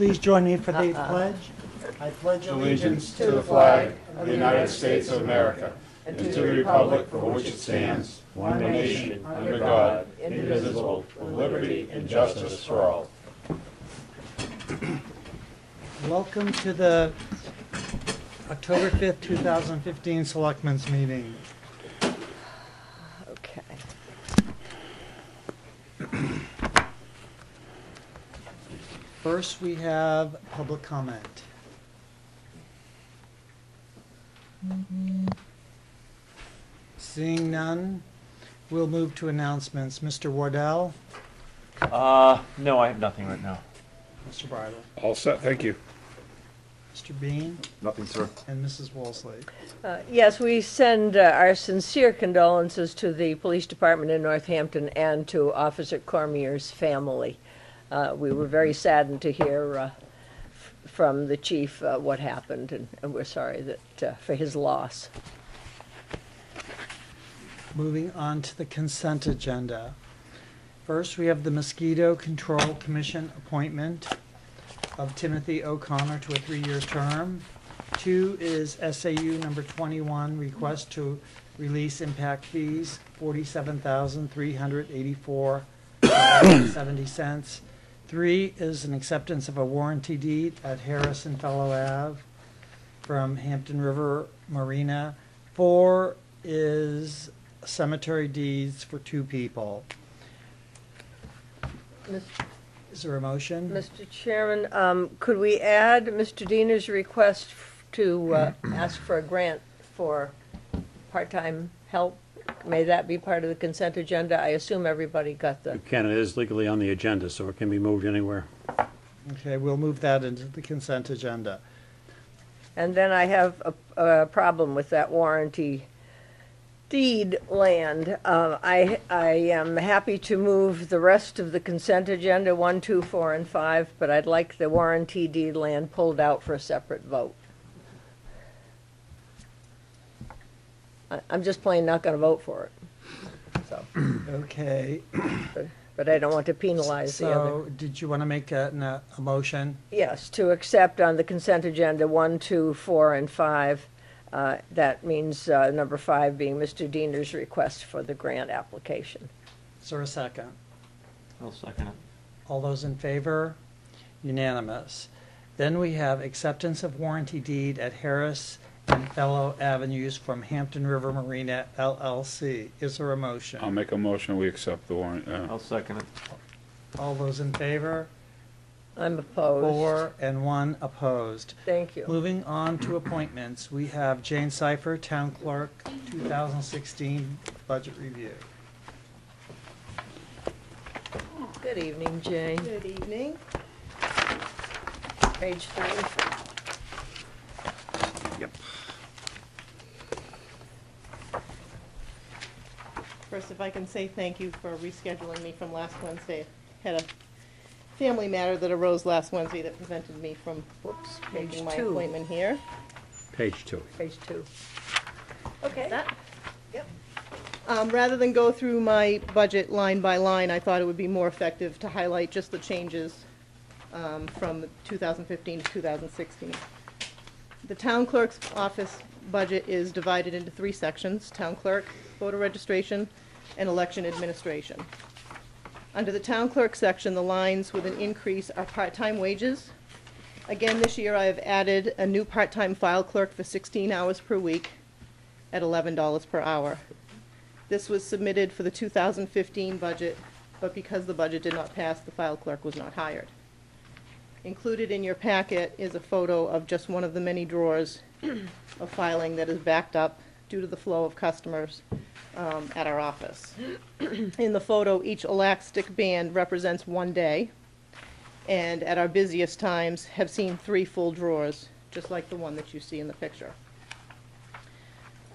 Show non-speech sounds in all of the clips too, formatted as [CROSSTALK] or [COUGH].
Please join me for the pledge. I pledge allegiance to the flag of the United States of America and to the republic for which it stands, one nation, under God, indivisible, with liberty and justice for all. Welcome to the October 5th, 2015 Selectmen's Meeting. Okay. First, we have public comment. Seeing none, we'll move to announcements. Mr. Waddell, Uh, no, I have nothing right now. Mr. Bridle, All set, thank you. Mr. Bean, Nothing, sir. and Mrs. Woolsey. Uh, Yes, we send uh, our sincere condolences to the Police Department in Northampton and to Officer Cormier's family. Uh, We were very saddened to hear uh, f- from the chief uh, what happened, and and we're sorry that, uh, for his loss. Moving on to the consent agenda. First, we have the Mosquito Control Commission appointment of Timothy O'Connor to a three-year term. Two is SAU number 21, request to release impact fees, $47,384.70. Three is an acceptance of a warranty deed at Harris and Fellow Ave from Hampton River Marina. Four is cemetery deeds for two people. Mis- Is there a motion? Mr. Chairman, um, could we add Mr. Diener's request f- to uh, [CLEARS THROAT] ask for a grant for part-time help? May that be part of the consent agenda? I assume everybody got the You can, it is legally on the agenda, so it can be moved anywhere. Okay, we'll move that into the consent agenda. And then I have a, a problem with that warranty deed land. Uh, I, I am happy to move the rest of the consent agenda, one, two, four, and five, but I'd like the warranty deed land pulled out for a separate vote. I, I'm just plain not gonna vote for it. So, [CLEARS THROAT] Okay, but, but I don't want to penalize the other. so did you want to make a, a- a motion? Yes, to accept on the consent agenda, one, two, four, and five. Uh, That means uh, number five being Mr. Diener's request for the grant application. Is there a second? I'll second it. All those in favor? Unanimous. Then we have acceptance of warranty deed at Harris and Fellow Avenues from Hampton River Marina LLC. Is there a motion? I'll make a motion, we accept the warrant, uh, I'll second it. All those in favor? I'm opposed. Four and one opposed. Thank you. Moving on to appointments, we have Jane Cypher, Town Clerk, 2016 Budget Review. Good evening, Jane. Good evening. Page three. First, if I can say thank you for rescheduling me from last Wednesday. Had a family matter that arose last Wednesday that prevented me from Whoops, page making my two. appointment here. Page two. Page two. Okay. That- Yep. Um, rather than go through my budget line by line, I thought it would be more effective to highlight just the changes um, from 2015 to 2016. The town clerk's office budget is divided into three sections, town clerk, voter registration, and election administration. Under the town clerk section, the lines with an increase are part-time wages. Again, this year I have added a new part-time file clerk for 16 hours per week at $11 per hour. This was submitted for the 2015 budget, but because the budget did not pass, the file clerk was not hired. Included in your packet is a photo of just one of the many drawers of filing that is backed up due to the flow of customers um, at our office. [CLEARS THROAT] In the photo, each elastic band represents one day, and at our busiest times have seen three full drawers, just like the one that you see in the picture.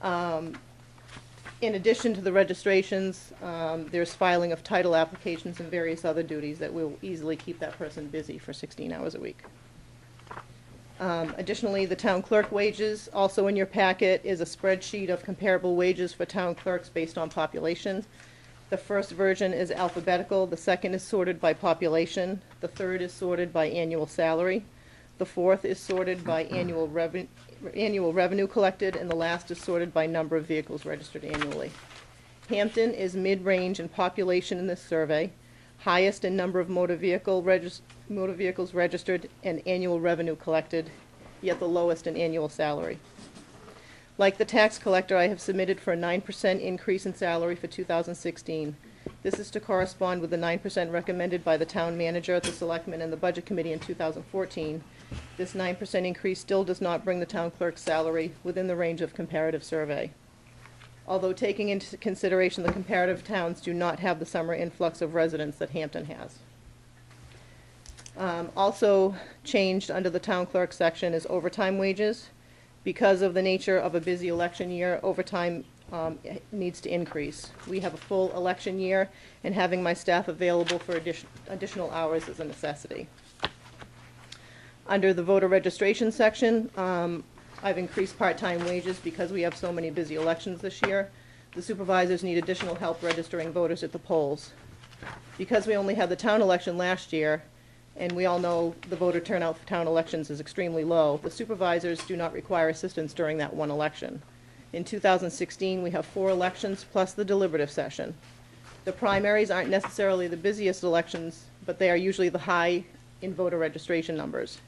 Um, In addition to the registrations, um, there's filing of title applications and various other duties that will easily keep that person busy for 16 hours a week. Um, Additionally, the town clerk wages, also in your packet, is a spreadsheet of comparable wages for town clerks based on population. The first version is alphabetical, the second is sorted by population, the third is sorted by annual salary, the fourth is sorted by annual revenue, annual revenue collected, and the last is sorted by number of vehicles registered annually. Hampton is mid-range in population in this survey, highest in number of motor vehicle regis- motor vehicles registered and annual revenue collected, yet the lowest in annual salary. Like the tax collector, I have submitted for a nine percent increase in salary for two thousand sixteen. This is to correspond with the nine percent recommended by the town manager, at the selectmen, and the budget committee in two thousand fourteen. This nine percent increase still does not bring the town clerk's salary within the range of comparative survey. Although taking into consideration the comparative towns do not have the summer influx of residents that Hampton has. Um, also changed under the town clerk section is overtime wages. Because of the nature of a busy election year, overtime um, needs to increase. We have a full election year, and having my staff available for addition- additional hours is a necessity. Under the voter registration section, um, I've increased part-time wages because we have so many busy elections this year. The supervisors need additional help registering voters at the polls. Because we only had the town election last year, and we all know the voter turnout for town elections is extremely low, the supervisors do not require assistance during that one election. In 2016, we have four elections plus the deliberative session. The primaries aren't necessarily the busiest elections, but they are usually the high in voter registration numbers.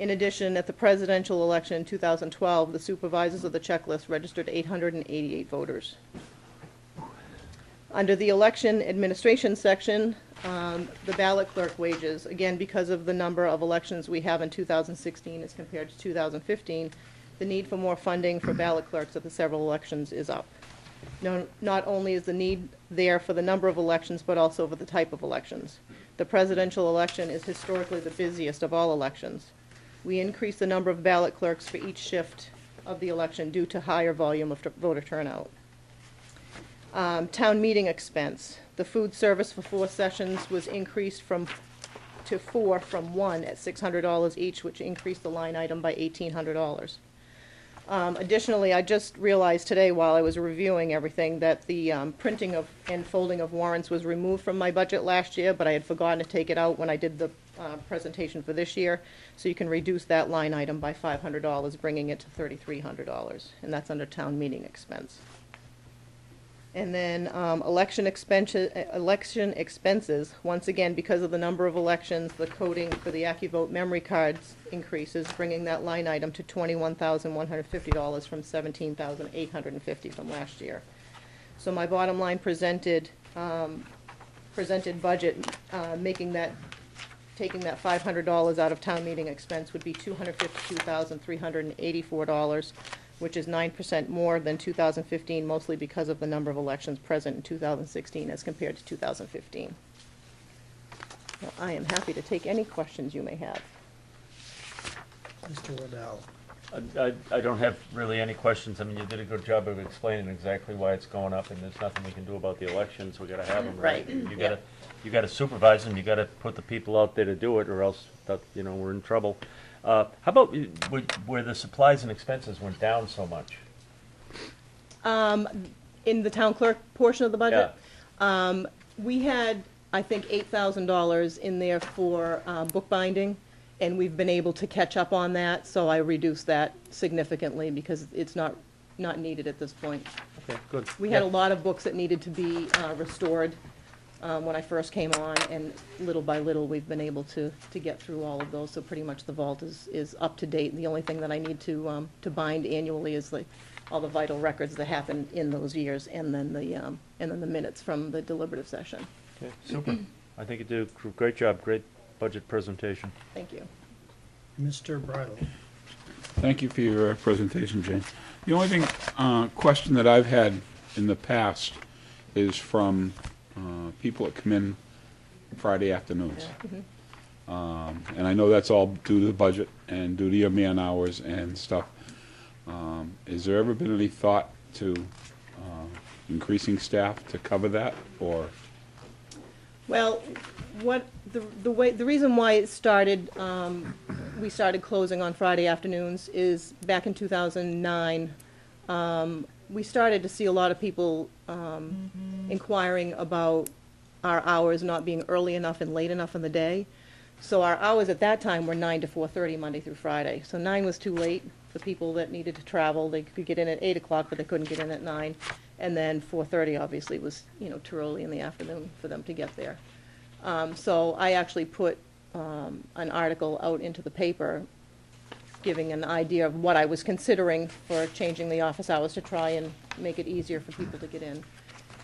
In addition, at the presidential election in 2012, the supervisors of the checklist registered 888 voters. Under the election administration section, um, the ballot clerk wages, again, because of the number of elections we have in 2016 as compared to 2015, the need for more funding for ballot clerks at the several elections is up. No, not only is the need there for the number of elections, but also for the type of elections. The presidential election is historically the busiest of all elections. We increase the number of ballot clerks for each shift of the election due to higher volume of voter turnout. Um, town meeting expense. The food service for four sessions was increased from, to four from one at six hundred dollars each, which increased the line item by eighteen hundred dollars. Um, additionally, I just realized today while I was reviewing everything that the, um, printing of, and folding of warrants was removed from my budget last year, but I had forgotten to take it out when I did the, uh, presentation for this year. So you can reduce that line item by five hundred dollars, bringing it to thirty-three hundred dollars, and that's under town meeting expense. And then, um, election expenses, election expenses, once again, because of the number of elections, the coding for the AccuVote memory cards increases, bringing that line item to twenty-one thousand one hundred fifty dollars from $17,850 from last year. So my bottom line presented, um, presented budget, uh, making that, taking that five hundred dollars out of town meeting expense would be two hundred fifty-two thousand three hundred and eighty-four dollars, which is nine percent more than two thousand fifteen, mostly because of the number of elections present in two thousand sixteen as compared to two thousand fifteen. I am happy to take any questions you may have. Mr. Waddell. I, I- I don't have really any questions. I mean, you did a good job of explaining exactly why it's going up, and there's nothing we can do about the elections. We gotta have them, right? Right, You yeah. gotta, you gotta supervise them, you gotta put the people out there to do it, or else, that, you know, we're in trouble. Uh, how about uh, where, where the supplies and expenses went down so much? Um, in the town clerk portion of the budget? Um, we had, I think, eight thousand dollars in there for, um, bookbinding, and we've been able to catch up on that, so I reduced that significantly because it's not, not needed at this point. Okay, good. We had a lot of books that needed to be, uh, restored, um, when I first came on, and little by little, we've been able to, to get through all of those, so pretty much the vault is, is up to date. The only thing that I need to, um, to bind annually is like, all the vital records that happened in those years, and then the, um, and then the minutes from the deliberative session. Okay, super. I think you did a gr- great job, great budget presentation. Thank you. Mr. Bridle. Thank you for your uh, presentation, Jane. The only thing, uh, question that I've had in the past is from uh, people that come in Friday afternoons. Um, And I know that's all due to the budget and due to your man hours and stuff. Um, Has there ever been any thought to uh, increasing staff to cover that, or? Well, what, the, the way, the reason why it started, um, we started closing on Friday afternoons is back in two thousand nine, um, we started to see a lot of people um, inquiring about our hours not being early enough and late enough in the day. So our hours at that time were nine to four thirty, Monday through Friday. So nine was too late for people that needed to travel. They could get in at eight o'clock, but they couldn't get in at nine. And then four thirty obviously was, you know, too early in the afternoon for them to get there. Um, so I actually put, um, an article out into the paper giving an idea of what I was considering for changing the office hours to try and make it easier for people to get in.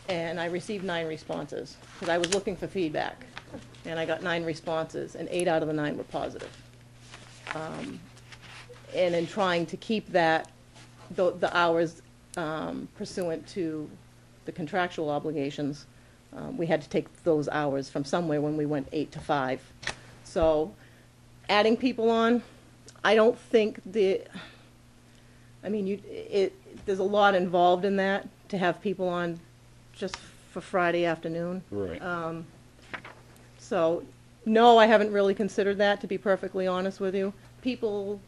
And I received nine responses, because I was looking for feedback. And I got nine responses, and eight out of the nine were positive. Um, And in trying to keep that, the, the hours um, pursuant to the contractual obligations, um, we had to take those hours from somewhere when we went eight to five. So adding people on, I don't think the, I mean, you, it, there's a lot involved in that, to have people on just for Friday afternoon. Right. So, no, I haven't really considered that, to be perfectly honest with you. People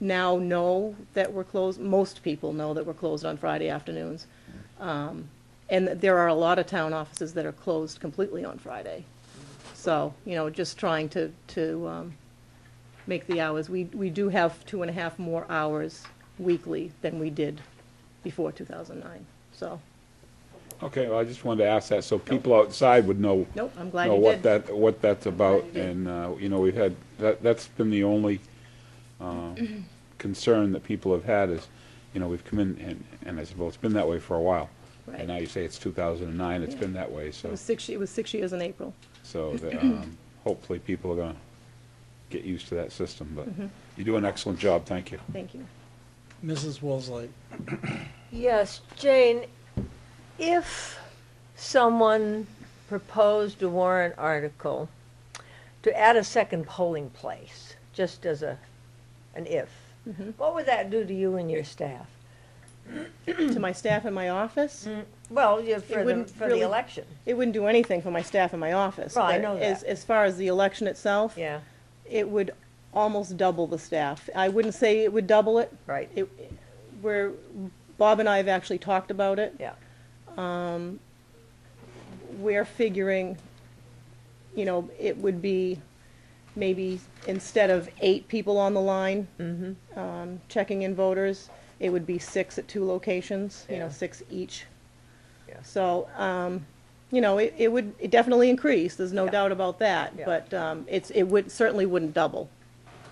now know that we're closed, most people know that we're closed on Friday afternoons. Um, And there are a lot of town offices that are closed completely on Friday. So, you know, just trying to, to um, make the hours. We, we do have two and a half more hours weekly than we did before 2009. So, Okay, well, I just wanted to ask that, so people outside would know, nope, I'm glad know you what did. that, what that's about, you did. and, uh, you know, we've had, that, that's been the only, uh, [CLEARS THROAT] concern that people have had is, you know, we've come in, and, and I said, well, it's been that way for a while. Right. And now you say it's two thousand and nine, it's Yeah. been that way, It so, was six, it was six years in April. so, [CLEARS THROAT] um, hopefully people are gonna get used to that system, but mm-hmm. you do an excellent job, thank you. Thank you. Mrs. Woolsey. Yes, Jane, if someone proposed a warrant article to add a second polling place, just as a, an if, mm-hmm. what would that do to you and your staff? To my staff in my office, mm, Well, yeah, for the, wouldn't for the really- election, it wouldn't do anything for my staff in my office. Well, I but know As, that. as far as the election itself, yeah, it would almost double the staff. I wouldn't say it would double it. right, It, where, Bob and I have actually talked about it. yeah, We're figuring, you know, it would be maybe instead of eight people on the line, Mm-hmm. um, checking in voters, it would be six at two locations, you know, Yeah. six each. Yeah. So, um, you know, it, it would it definitely increase, there's no Yeah. doubt about that. Yeah. But, um, it's, it would, certainly wouldn't double.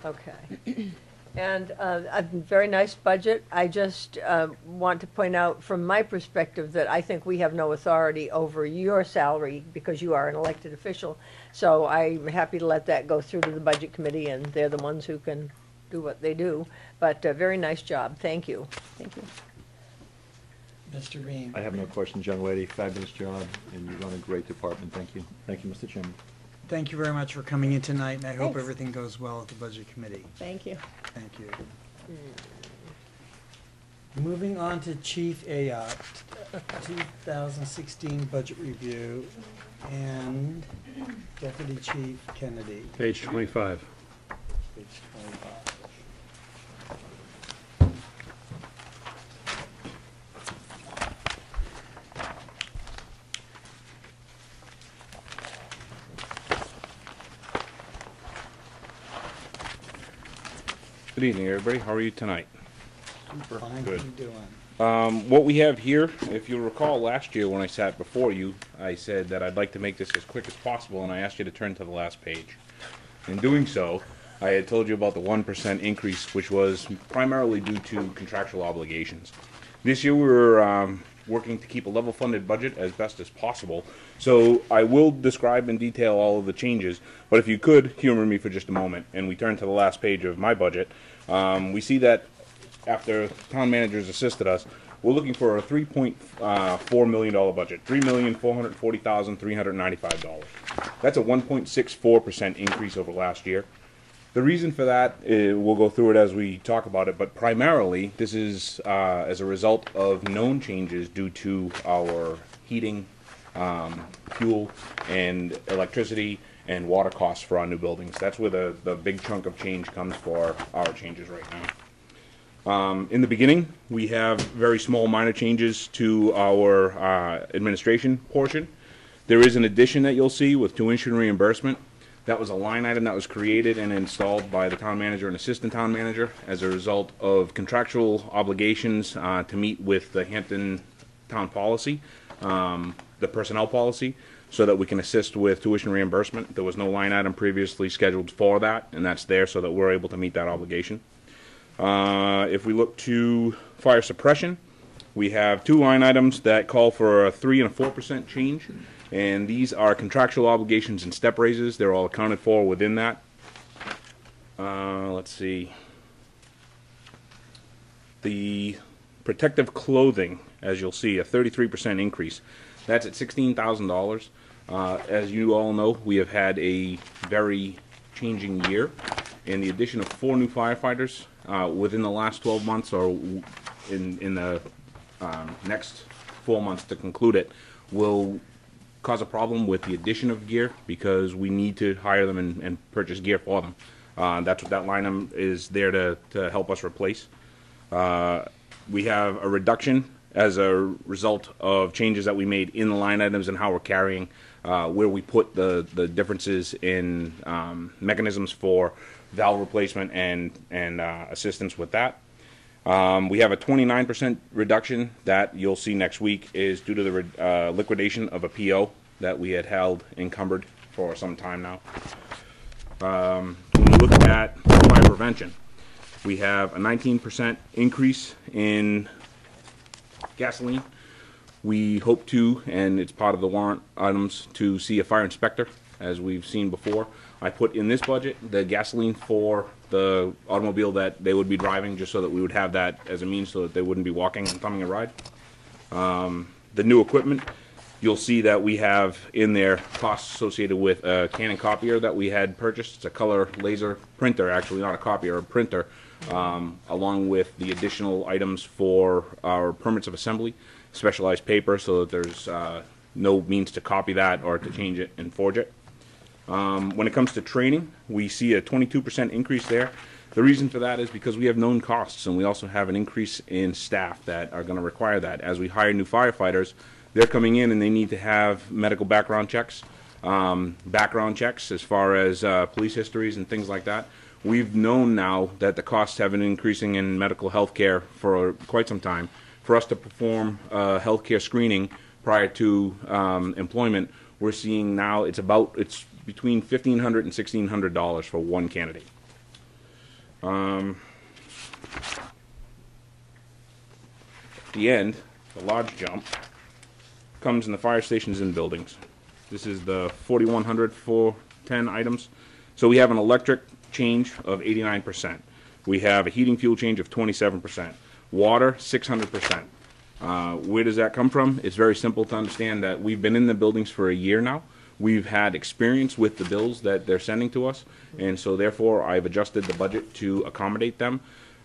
okay. And uh, a very nice budget. I just uh, want to point out, from my perspective, that I think we have no authority over your salary because you are an elected official. So I'm happy to let that go through to the budget committee, and they're the ones who can do what they do. But uh, very nice job. Thank you. Thank you. Mr. Bean. I have no questions, young lady. Fabulous job, and you run a great department. Thank you. Thank you, Mr. Chairman. Thank you very much for coming in tonight, and I hope Thanks. everything goes well at the Budget Committee. Thank you. Thank you. Moving on to Chief Ayotte, 2016 Budget Review, and Deputy Chief Kennedy. Page 25. Page 25. Good evening, everybody. How are you tonight? Fine, how Good. you doing? Um, what we have here, if you'll recall last year when I sat before you, I said that I'd like to make this as quick as possible, and I asked you to turn to the last page. In doing so, I had told you about the one percent increase, which was primarily due to contractual obligations. This year, we were um, working to keep a level-funded budget as best as possible, so I will describe in detail all of the changes. But if you could humor me for just a moment, and we turn to the last page of my budget, um, we see that after town managers assisted us, we're looking for a three point uh, four million dollar budget, three million four hundred forty thousand three hundred ninety-five dollars. That's a one point six four percent increase over last year. The reason for that, uh, we'll go through it as we talk about it, but primarily, this is uh, as a result of known changes due to our heating, um, fuel, and electricity and water costs for our new buildings. That's where the, the big chunk of change comes for our changes right now. Um, in the beginning, we have very small minor changes to our uh, administration portion. There is an addition that you'll see with tuition reimbursement. That was a line item that was created and installed by the town manager and assistant town manager as a result of contractual obligations uh, to meet with the Hampton town policy, um, the personnel policy, so that we can assist with tuition reimbursement. There was no line item previously scheduled for that, and that's there so that we're able to meet that obligation. Uh, if we look to fire suppression, we have two line items that call for a three and a four percent change, and these are contractual obligations and step raises. They're all accounted for within that. Uh, let's see. The protective clothing, as you'll see, a thirty-three percent increase. That's at sixteen thousand dollars. Uh, as you all know, we have had a very changing year, and the addition of four new firefighters uh, within the last twelve months, or in in the um, next four months to conclude it, will cause a problem with the addition of gear because we need to hire them and, and purchase gear for them. Uh, that's what that line item is there to, to help us replace. Uh, we have a reduction as a result of changes that we made in the line items and how we're carrying, uh, where we put the, the differences in um, mechanisms for valve replacement and, and uh, assistance with that. Um, we have a 29% reduction that you'll see next week is due to the re- uh, liquidation of a PO that we had held encumbered for some time now. Um, when we look at fire prevention, we have a 19% increase in gasoline. We hope to, and it's part of the warrant items, to see a fire inspector, as we've seen before. I put in this budget the gasoline for the automobile that they would be driving, just so that we would have that as a means so that they wouldn't be walking and coming a ride. Um, the new equipment, you'll see that we have in there costs associated with a Canon copier that we had purchased. It's a color laser printer, actually, not a copier, a printer, um, along with the additional items for our permits of assembly, specialized paper, so that there's uh, no means to copy that or to change it and forge it. Um, when it comes to training, we see a 22% increase there. The reason for that is because we have known costs, and we also have an increase in staff that are going to require that. As we hire new firefighters, they're coming in and they need to have medical background checks, um, background checks as far as uh, police histories and things like that. We've known now that the costs have been increasing in medical health care for quite some time. For us to perform uh, health care screening prior to um, employment, we're seeing now it's about it's between fifteen hundred and sixteen hundred dollars for one candidate. Um, the end, the large jump, comes in the fire stations and buildings. This is the forty-one hundred for ten items. So we have an electric change of eighty-nine percent. We have a heating fuel change of twenty-seven percent. Water, six hundred percent. Uh, where does that come from? It's very simple to understand that we've been in the buildings for a year now. We've had experience with the bills that they're sending to us, and so therefore I've adjusted the budget to accommodate them.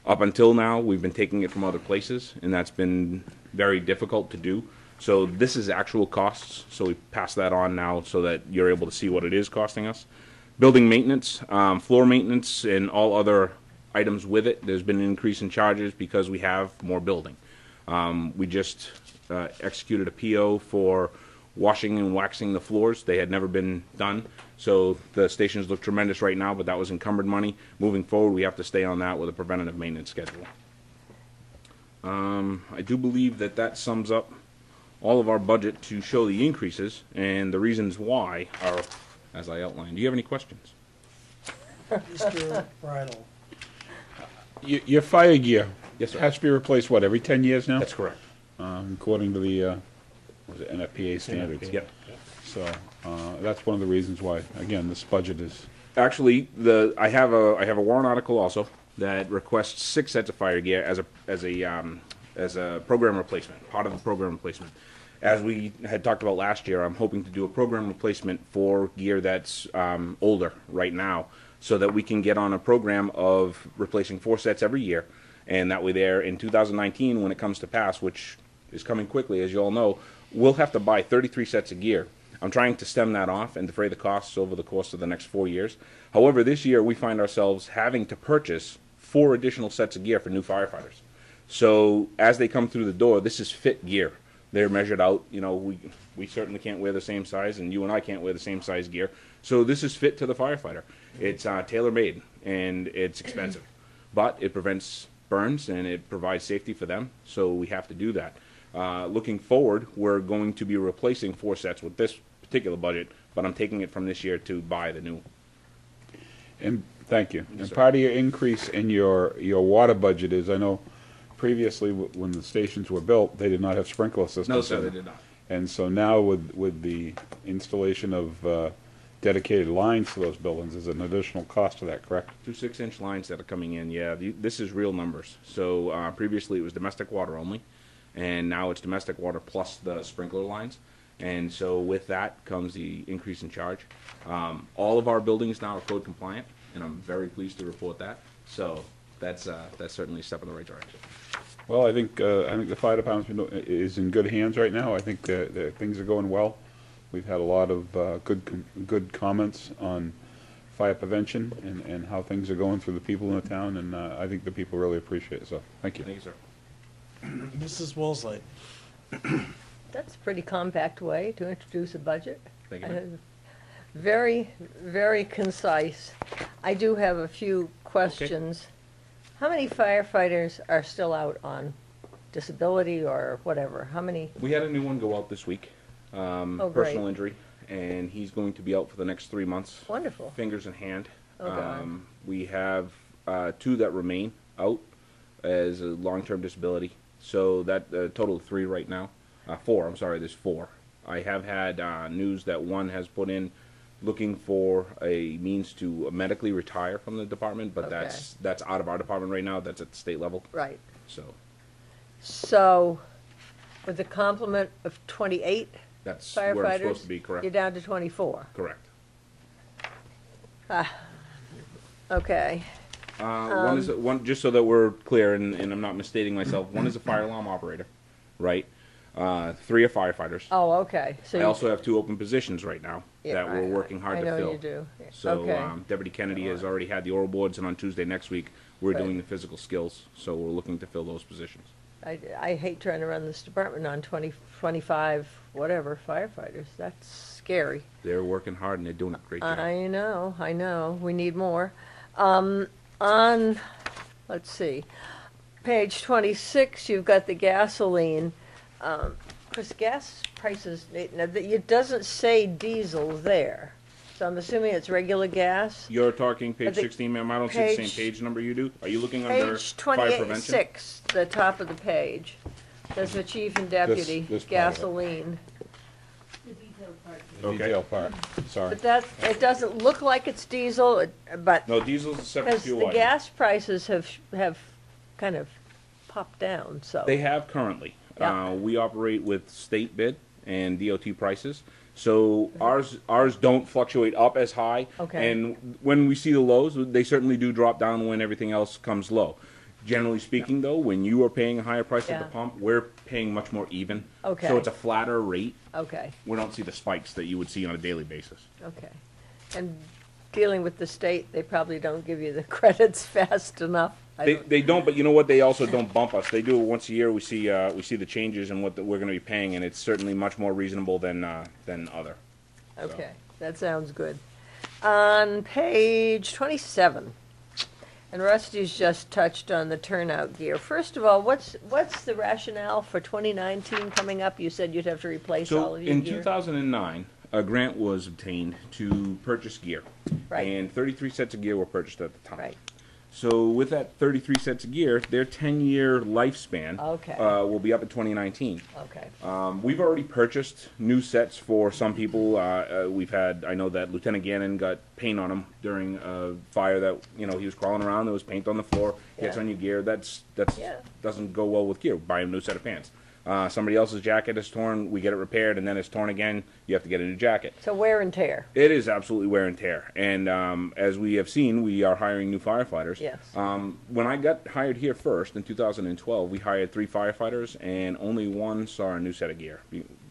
Up until now, we've been taking it from other places, and that's been very difficult to do. So this is actual costs, so we pass that on now so that you're able to see what it is costing us. Building maintenance, um, floor maintenance, and all other items with it, there's been an increase in charges because we have more building. Um, we just uh, executed a PO for washing and waxing the floors. They had never been done. So the stations look tremendous right now, but that was encumbered money. Moving forward, we have to stay on that with a preventative maintenance schedule. Um, I do believe that that sums up all of our budget to show the increases, and the reasons why are as I outlined. Do you have any questions? Mr. Bridle. Your, your fire gear Yes, sir. has to be replaced, what, every 10 years now? That's correct. Um, according to the, uh, was it NFPA standards? Yep. So, uh, that's one of the reasons why, again, this budget is, Actually, the I have a I have a warrant article also that requests six sets of fire gear as a as a um, as a program replacement, part of the program replacement. As we had talked about last year, I'm hoping to do a program replacement for gear that's um, older right now, so that we can get on a program of replacing four sets every year, and that way there in 2019 when it comes to pass, which is coming quickly, as you all know, we'll have to buy 33 sets of gear. I'm trying to stem that off and defray the costs over the course of the next four years. However, this year we find ourselves having to purchase four additional sets of gear for new firefighters. So as they come through the door, this is fit gear. They're measured out. You know, we we certainly can't wear the same size, and you and I can't wear the same size gear. So this is fit to the firefighter. It's uh, tailor made and it's expensive, [CLEARS THROAT] but it prevents burns and it provides safety for them. So we have to do that. Uh, looking forward, we're going to be replacing four sets with this particular budget, but I'm taking it from this year to buy the new. And, thank you. Yes, And sir. part of your increase in your, your water budget is, I know previously, w- when the stations were built, they did not have sprinkler systems. No, sir, in they them. did not. And so now with, with the installation of uh, dedicated lines to those buildings, there's an additional cost to that, correct? Two six-inch lines that are coming in, yeah, the- this is real numbers. So, uh, previously it was domestic water only, and now it's domestic water plus the sprinkler lines. And so with that comes the increase in charge. Um, all of our buildings now are code compliant, and I'm very pleased to report that. So, that's, uh, that's certainly a step in the right direction. Well, I think, uh, I think the fire department's been do- is in good hands right now. I think that, that things are going well. We've had a lot of, uh, good, com- good comments on fire prevention and, and how things are going through the people in the town, and, uh, I think the people really appreciate it, so, thank you. Thank you, sir. Mrs. Woolsey. That's a pretty compact way to introduce a budget. Thank you, ma'am. Uh, Very, very concise. I do have a few questions. How many firefighters are still out on disability or whatever? How many? We had a new one go out this week, um, Oh, great. personal injury, and he's going to be out for the next three months. Wonderful. fingers in hand. Oh, God. Um, we have uh, two that remain out as a long-term disability. So that uh, total of three right now. Uh, four. I'm sorry. There's four. I have had uh, news that one has put in looking for a means to medically retire from the department, but Okay. that's that's out of our department right now. That's at the state level. Right. So So, with a complement of 28 that's where it's firefighters, supposed to be. Correct. you're down to 24. Correct. Okay. Uh, one is Um, one just so that we're clear, and, and I'm not misstating myself. One is a fire alarm operator, right? Uh, three are firefighters. Oh, okay. So I you- also have two open positions right now Yeah, that we're I- working hard I to know fill. you do. So Okay. um, Deputy Kennedy has already had the oral boards, and on Tuesday next week we're Right. doing the physical skills. So we're looking to fill those positions. I, I hate trying to run this department on 20, 25, whatever firefighters. That's scary. They're working hard and they're doing a great job. I know, I know. We need more. Um, on, let's see, page 26, you've got the gasoline. Um, Chris, gas prices, it, now, it doesn't say diesel there. So I'm assuming it's regular gas? You're talking page think 16, ma'am. I don't see the same page- page number you do. Are you looking under Page fire prevention? 26, the top of the page. Says the chief and deputy, this part of it. gasoline. The Detail part, sorry. But that, it doesn't look like it's diesel, it- but, No, diesel's a separate because fuel the item. gas prices have, have kind of popped down, so. They have currently. Yeah. Uh, we operate with state bid and DOT prices. So ours ours don't fluctuate up as high. Okay. And when we see the lows, they certainly do drop down when everything else comes low. Generally speaking, though, when you are paying a higher price at Yeah. the pump, we're paying much more even. Okay. So it's a flatter rate. Okay, We don't see the spikes that you would see on a daily basis. okay. And dealing with the state, they probably don't give you the [LAUGHS] credits fast enough. I They, don't- they don't, but you know what? They also don't bump us. They do it once a year. We see uh, we see the changes and what the, we're going to be paying, and it's certainly much more reasonable than uh, than other. Okay, that sounds good. On page twenty-seven, and Rusty's just touched on the turnout gear. First of all, what's, what's the rationale for twenty nineteen coming up? You said you'd have to replace all So of your in gear. 2009, a grant was obtained to purchase gear, Right. and 33 sets of gear were purchased at the time. Right, So with that 33 sets of gear, their 10-year lifespan Okay. uh, will be up in 2019. okay, Um, we've already purchased new sets for some people. Uh, uh, we've had, I know that Lieutenant Gannon got paint on him during a fire that, you know, he was crawling around, there was paint on the floor, gets Yeah. on your gear. That's, that's, Yeah. doesn't go well with gear. Buy him a new set of pants. Uh, somebody else's jacket is torn, we get it repaired, and then it's torn again, you have to get a new jacket. so wear and tear, It is absolutely wear and tear. And um, as we have seen, we are hiring new firefighters. Yes. Um, when I got hired here first in 2012, we hired three firefighters, and only one saw a new set of gear.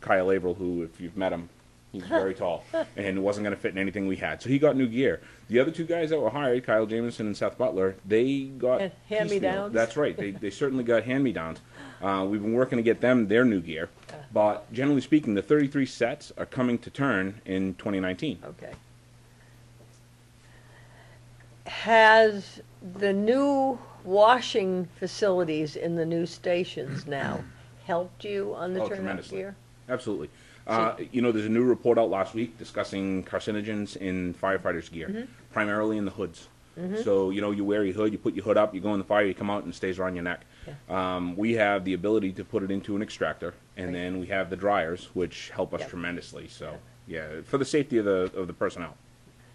Kyle Averill, who, if you've met him, He's very [LAUGHS] tall, and wasn't going to fit in anything we had. So he got new gear. The other two guys that were hired, Kyle Jamison and Seth Butler, they got hand-me-downs? That's right. They they certainly got hand me downs. Uh, we've been working to get them their new gear, but generally speaking, the 33 sets are coming to turn in 2019. Okay. Has the new washing facilities in the new stations [CLEARS THROAT] now helped you on the Oh, turnout tremendously. gear? Absolutely. Uh, you know, there's a new report out last week discussing carcinogens in firefighters' gear, Mm-hmm. primarily in the hoods. So, you know, you wear your hood, you put your hood up, you go in the fire, you come out, and it stays around your neck. Um, we have the ability to put it into an extractor, and Right. then we have the dryers, which help us Yep. tremendously. So, yeah, for the safety of the of the personnel.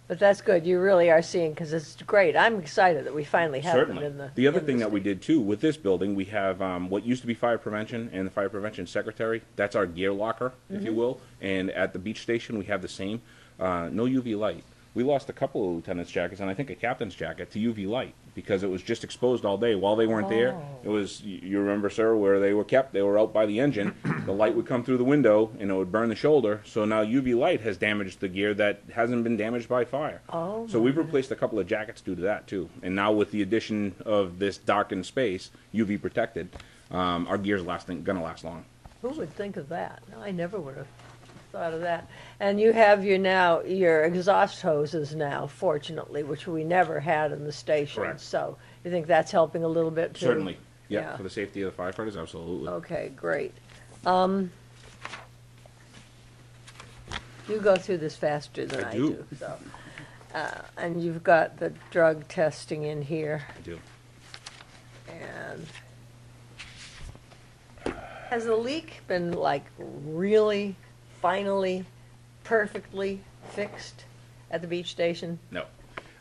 But that's good, you really are seeing, because it's great, I'm excited that we finally have them in the. The other in thing that we did too with this building, we have um, what used to be fire prevention and the fire prevention secretary. That's our gear locker, if Mm-hmm. you will. And at the beach station, we have the same. Uh, no UV light. We lost a couple of lieutenants' jackets and I think a captain's jacket to UV light because it was just exposed all day while they weren't there. Oh. It was you you remember, sir, where they were kept. They were out by the engine. [CLEARS THROAT] the light would come through the window and it would burn the shoulder. So now UV light has damaged the gear that hasn't been damaged by fire. Oh, So we've replaced a couple of jackets due to that too. And now with the addition of this darkened space, UV protected, um, our gear's lasting, gonna last long. Who would think of that? I never would have thought of that. And you have your now, your exhaust hoses now, fortunately, which we never had in the station. Correct. So you think that's helping a little bit too? Certainly, yeah, for the safety of the firefighters, absolutely. Okay, great. Um, you go through this faster than I I do. do, so. Uh, and you've got the drug testing in here, I do. and has the leak been like really, finally, perfectly fixed at the beach station? No.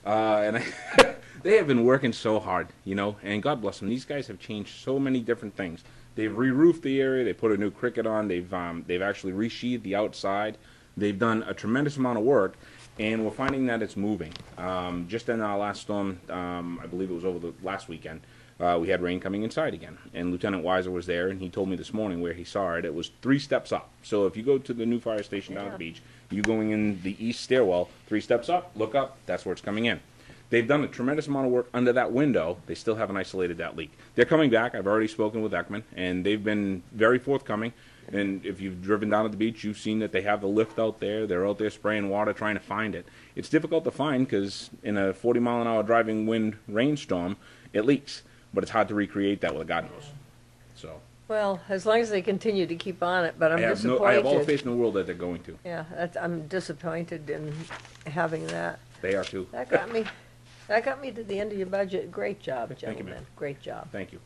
Uh, and I, [LAUGHS] they have been working so hard, you know, and God bless them. These guys have changed so many different things. They've re-roofed the area. They put a new cricket on. They've um, they've actually resheathed the outside. They've done a tremendous amount of work, and we're finding that it's moving. Um, just in our last storm, um, I believe it was over the last weekend, uh, we had rain coming inside again. And Lieutenant Weiser was there, and he told me this morning where he saw it. It was three steps up. So if you go to the new fire station down at the beach, you going in the east stairwell, three steps up, look up, that's where it's coming in. They've done a tremendous amount of work under that window. They still haven't isolated that leak. They're coming back. I've already spoken with Ekman, and they've been very forthcoming. And if you've driven down to the beach, you've seen that they have the lift out there. They're out there spraying water, trying to find it. It's difficult to find because in a 40 mile an hour driving wind rainstorm, it leaks. But it's hard to recreate that with a garden hose. So Well, as long as they continue to keep on it, but I'm I have disappointed. no, I have all the faith in the world that they're going to. Yeah, that's, I'm disappointed in having that. They are too. That got me, that got me to the end of your budget. Great job, Thank you, ma'am. gentlemen. Great job. Thank you.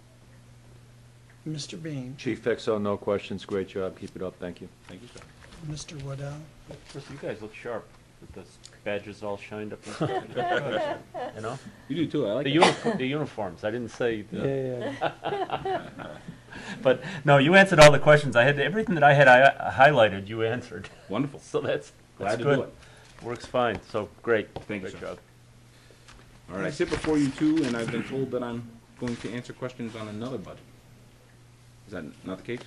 Mr. Bean, Chief Exo, no questions, great job, keep it up, thank you. Thank you, sir. Mr. Waddell. Chris, you guys look sharp with the badges all shined up. and [LAUGHS] stuff. [LAUGHS] You know? You do too. I like The it. uniform, the uniforms, I didn't say. the- yeah [LAUGHS] But, no, you answered all the questions I had, everything that I had I highlighted, you answered. Wonderful. So that's, Glad that's to good. do it. Works fine, so great. Thank you, Great sir. job. All right, I sit before you too, and I've been told that I'm going to answer questions on another budget. Is that not the case?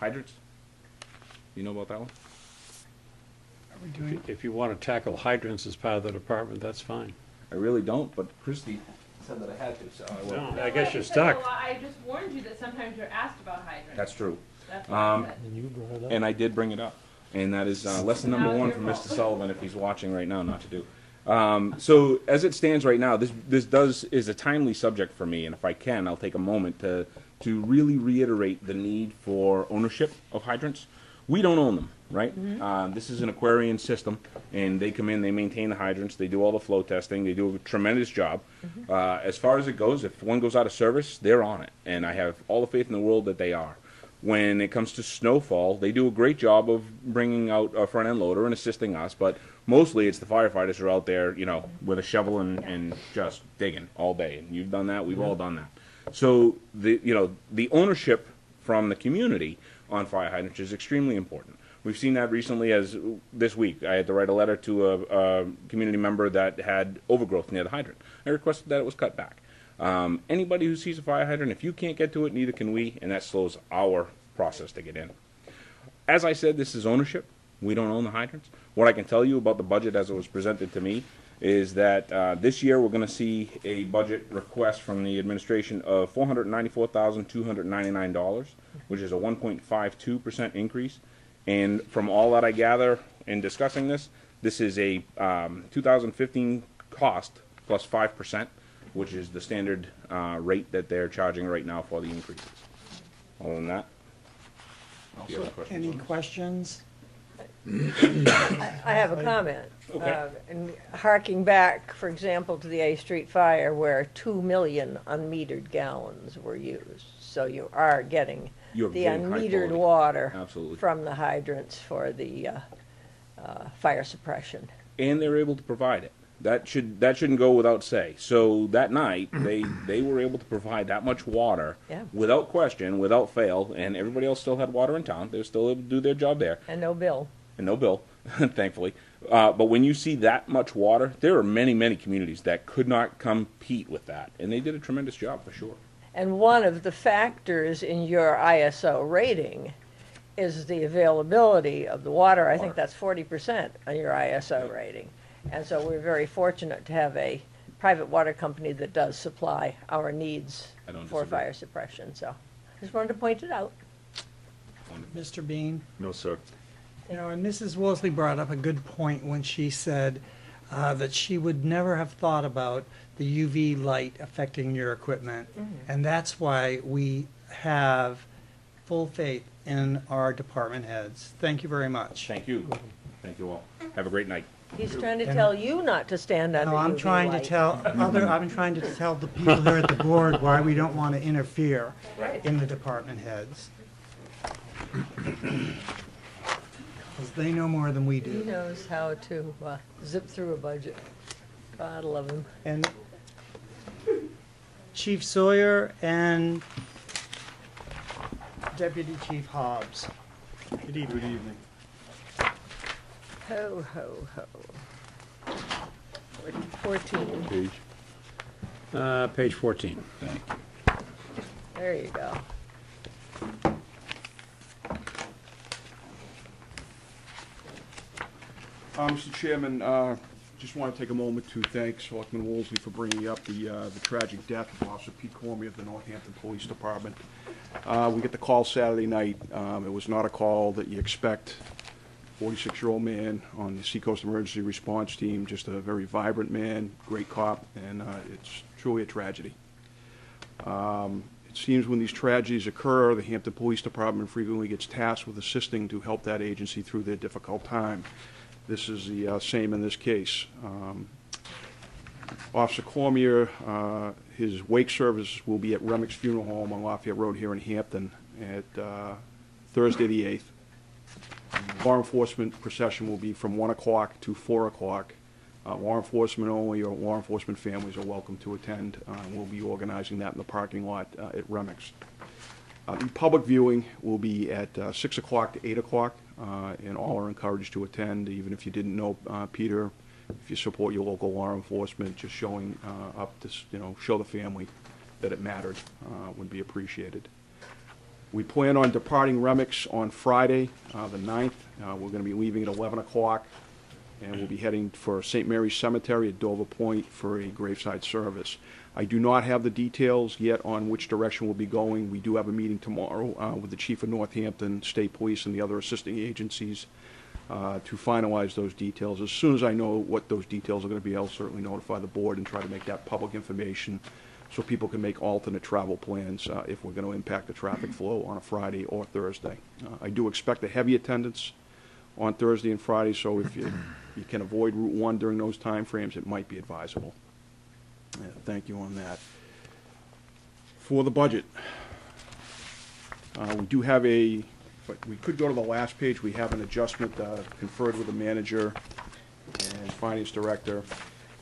Hydrants? You know about that one? Are we If doing, you- If you want to tackle hydrants as part of the department, that's fine. I really don't, but Christie said that I had to, so I will. No, I guess you're No, stuck. I just warned you that sometimes you're asked about hydrants. That's true. That's what I Um, said. And I did bring it up. And that is uh, lesson number Now it's one your from fault. Mr. Sullivan, if he's watching right now, not to do. Um, so as it stands right now, this this does is a timely subject for me, and if I can, I'll take a moment to to really reiterate the need for ownership of hydrants. We don't own them, right? Uh, this is an Aquarion system, and they come in, they maintain the hydrants, they do all the flow testing, they do a tremendous job. Uh, as far as it goes, if one goes out of service, they're on it, and I have all the faith in the world that they are when it comes to snowfall, they do a great job of bringing out a front end loader and assisting us, but mostly it's the firefighters who are out there, you know, with a shovel and, and just digging all day. And you've done that, we've all done that. So the you know, the ownership from the community on fire hydrants is extremely important. We've seen that recently as this week. I had to write a letter to a, a community member that had overgrowth near the hydrant. I requested that it was cut back. Um, anybody who sees a fire hydrant, if you can't get to it, neither can we, and that slows our process to get in. As I said, this is ownership. We don't own the hydrants. What I can tell you about the budget as it was presented to me is that uh, this year we're going to see a budget request from the administration of four hundred ninety-four thousand two hundred ninety-nine dollars, which is a one point five two percent increase. And from all that I gather in discussing this, this is a um, 2015 cost plus plus five percent, which is the standard uh, rate that they're charging right now for the increases. Other than that, do you have questions? Any questions? I have a comment. Okay. Uh, And harking back, for example, to the A Street fire where two million unmetered gallons were used. So you are getting You're the getting high unmetered quality. water Absolutely. from the hydrants for the uh, uh, fire suppression. and they're able to provide it. That should that shouldn't go without say. So that night they they were able to provide that much water Yeah. without question, without fail, and everybody else still had water in town. They're still able to do their job there, And no bill. and no bill, [LAUGHS] thankfully. Uh, but when you see that much water, there are many many communities that could not compete with that, and they did a tremendous job for sure. And one of the factors in your ISO rating is the availability of the water. I think that's forty percent on your ISO rating. And so we're very fortunate to have a private water company that does supply our needs I don't for disagree. fire suppression, so just wanted to point it out. Mr. Bean? No, sir. You know, and Mrs. Woolsey brought up a good point when she said uh, that she would never have thought about the UV light affecting your equipment. And that's why we have full faith in our department heads. Thank you very much. Thank you, thank you all. Have a great night. He's trying to tell you not to stand under No, I'm UV trying to light. tell other, I'm trying to tell the people here at the board why we don't want to interfere Right. in the department heads. Because they know more than we do. He do. knows how to uh, zip through a budget. God love him. And Chief Sawyer and Deputy Chief Hobbs. Good evening. Good evening. Ho, ho, ho. Fourteen, Page. Uh, page 14. Thank you. there you go. Uh, Mr. Chairman, uh, just want to take a moment to thank Selectman Woolsey for bringing up the, uh, the tragic death of Officer Pete Cormier of the North Hampton Police Department. Uh, we get the call Saturday night. Um, it was not a call that you expect. Forty-six-year-old man on the Seacoast Emergency Response Team, just a very vibrant man, great cop, and, uh, it's truly a tragedy. Um, It seems when these tragedies occur, the Hampton Police Department frequently gets tasked with assisting to help that agency through their difficult time. This is the uh, same in this case. Um, Officer Cormier, uh, his wake service will be at Remick Funeral Home on Lafayette Road here in Hampton at uh, Thursday, the 8th. Law enforcement procession will be from 1 o'clock to 4 o'clock. Uh, Law enforcement only, or law enforcement families are welcome to attend. Uh, We'll be organizing that in the parking lot uh, at Remick. Uh, The public viewing will be at uh, 6 o'clock to 8 o'clock, uh, and all are encouraged to attend, even if you didn't know uh, Peter, if you support your local law enforcement, just showing uh, up to, you know, show the family that it mattered uh, would be appreciated. We plan on departing Remick on Friday, the 9th. Uh, We're going to be leaving at 11 o'clock, and we'll be heading for St. Mary's Cemetery at Dover Point for a graveside service. I do not have the details yet on which direction we'll be going. We do have a meeting tomorrow uh, with the Chief of North Hampton State Police and the other assisting agencies uh, to finalize those details. As soon as I know what those details are going to be, I'll certainly notify the board and try to make that public information so people can make alternate travel plans uh, if we're going to impact the traffic flow on a Friday or Thursday. Uh, I do expect a heavy attendance on Thursday and Friday, so if you, you can avoid Route 1 during those timeframes, it might be advisable. Uh, Thank you on that. For the budget, uh, we do have a, but we could go to the last page, we have an adjustment uh, conferred with the manager and finance director.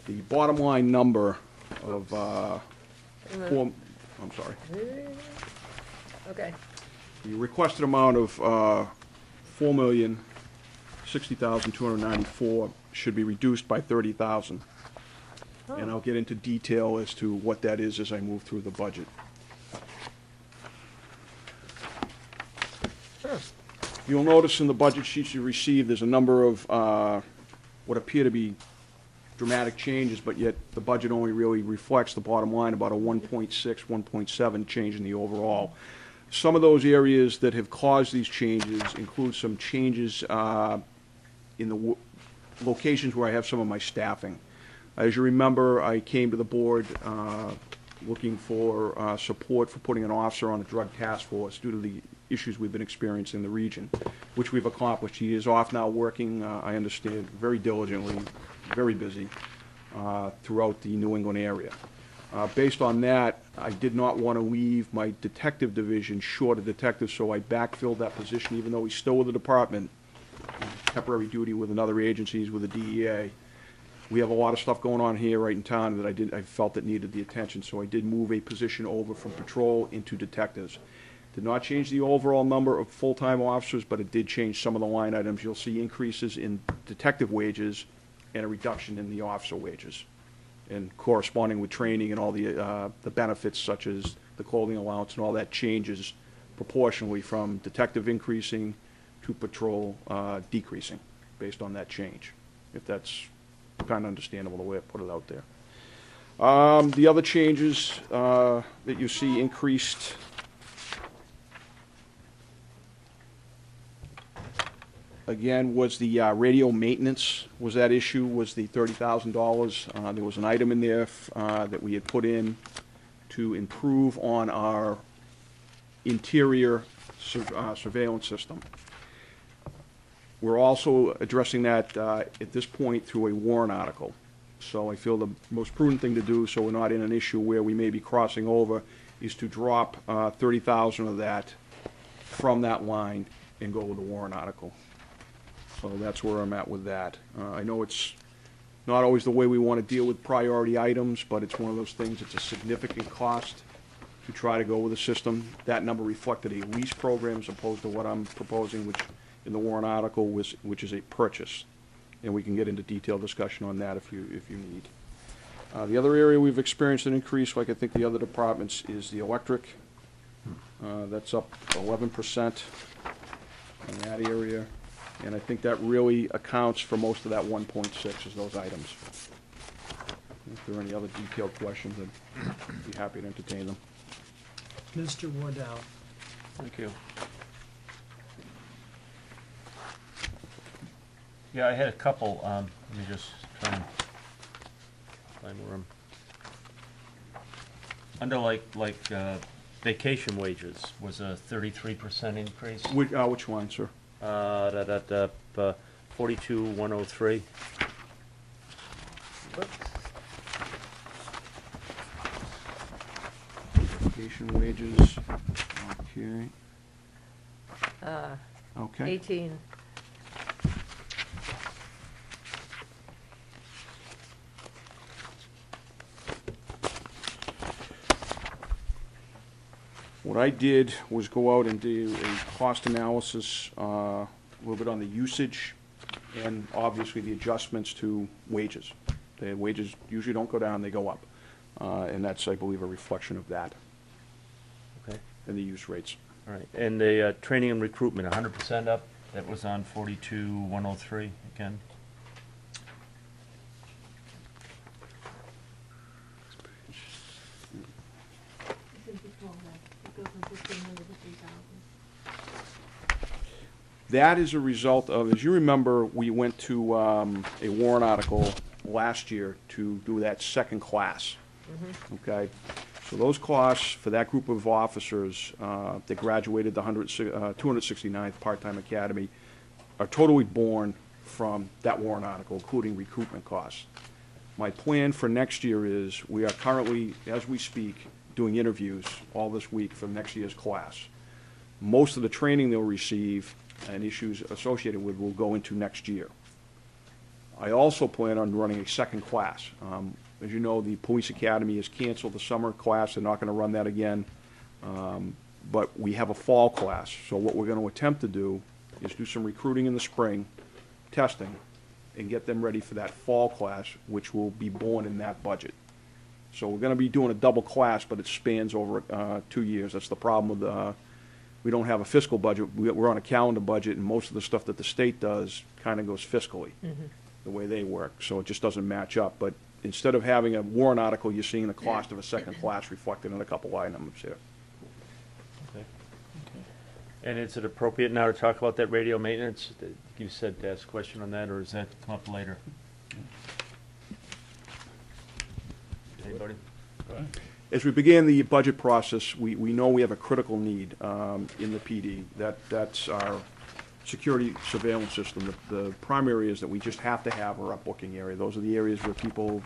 The bottom line number of, uh, four, I'm sorry. Okay, The requested amount of uh, four million, sixty thousand, two hundred ninety-four should be reduced by thirty thousand. And I'll get into detail as to what that is as I move through the budget. sure. You'll notice in the budget sheets you received, there's a number of uh, what appear to be dramatic changes, but yet the budget only really reflects the bottom line, about a 1.6, 1.7 change in the overall. Some of those areas that have caused these changes include some changes uh, in the w- locations where I have some of my staffing. As you remember, I came to the board uh, looking for uh, support for putting an officer on the drug task force due to the issues we've been experiencing in the region, which we've accomplished. He is off now working, uh, I understand, very diligently, very busy uh, throughout the New England area. Uh, Based on that, I did not want to leave my detective division short of detectives, so I backfilled that position, even though he's still with the department, temporary duty with another agencies, with the DEA. We have a lot of stuff going on here right in town that I did, I felt that needed the attention, so I did move a position over from patrol into detectives. Did not change the overall number of full-time officers, but it did change some of the line items. You'll see increases in detective wages and a reduction in the officer wages. And corresponding with training and all the, uh, the benefits such as the clothing allowance and all that changes proportionally from detective increasing to patrol, uh, decreasing based on that change. If that's kind of understandable the way I put it out there. Um, the other changes, uh, that you see increased again, was the uh, radio maintenance, was that issue, was the thirty thousand dollars. Uh, There was an item in there uh, that we had put in to improve on our interior sur- uh, surveillance system. We're also addressing that uh, at this point through a warrant article. So I feel the most prudent thing to do, so we're not in an issue where we may be crossing over, is to drop uh, thirty thousand of that from that line and go with the warrant article. So that's where I'm at with that. Uh, I know it's not always the way we want to deal with priority items, but it's one of those things, it's a significant cost to try to go with a system. That number reflected a lease program as opposed to what I'm proposing, which, in the warrant article, was, which is a purchase. And we can get into detailed discussion on that if you, if you need. Uh, the other area we've experienced an increase, like I think the other departments, is the electric. Uh, that's up eleven percent in that area. And I think that really accounts for most of that one point six is those items. If there are any other detailed questions, I'd be happy to entertain them. Mr. Waddell. Thank you. Yeah, I had a couple, um, let me just try and find where I'm. Under like, like, uh, vacation wages was a thirty-three percent increase. Which, uh, which line, sir? Uh, da, da, da, uh, forty-two, one oh three. Vacation wages, okay, Uh, okay. eighteen, What I did was go out and do a cost analysis, uh, a little bit on the usage, and obviously the adjustments to wages. The wages usually don't go down, they go up. Uh, And that's, I believe, a reflection of that, Okay, and the use rates. all right. And the, uh, training and recruitment, hundred percent up, that was on forty-two, one oh three again. That is a result of, as you remember, we went to um, a warrant article last year to do that second class. Okay? So those costs for that group of officers uh, that graduated the 100 uh, 269th Part-Time Academy are totally borne from that warrant article, including recruitment costs. My plan for next year is, we are currently, as we speak, doing interviews all this week for next year's class. Most of the training they'll receive and issues associated with will go into next year. I also plan on running a second class. Um, As you know, the police academy has canceled the summer class, they're not gonna run that again. Um, But we have a fall class, so what we're gonna attempt to do is do some recruiting in the spring, testing, and get them ready for that fall class, which will be born in that budget. So we're gonna be doing a double class, but it spans over, uh, two years. That's the problem with, uh, we don't have a fiscal budget, we, we're on a calendar budget, and most of the stuff that the state does kind of goes fiscally, mm-hmm. the way they work, so it just doesn't match up. But instead of having a warrant article, you're seeing the cost of a second class reflected in a couple line numbers here. And is it appropriate now to talk about that radio maintenance? You said to ask a question on that, or is that come up later? Anybody? As we began the budget process, we, we know we have a critical need um, in the PD. That, that's our security surveillance system. The, the primary areas that we just have to have are our booking area. Those are the areas where people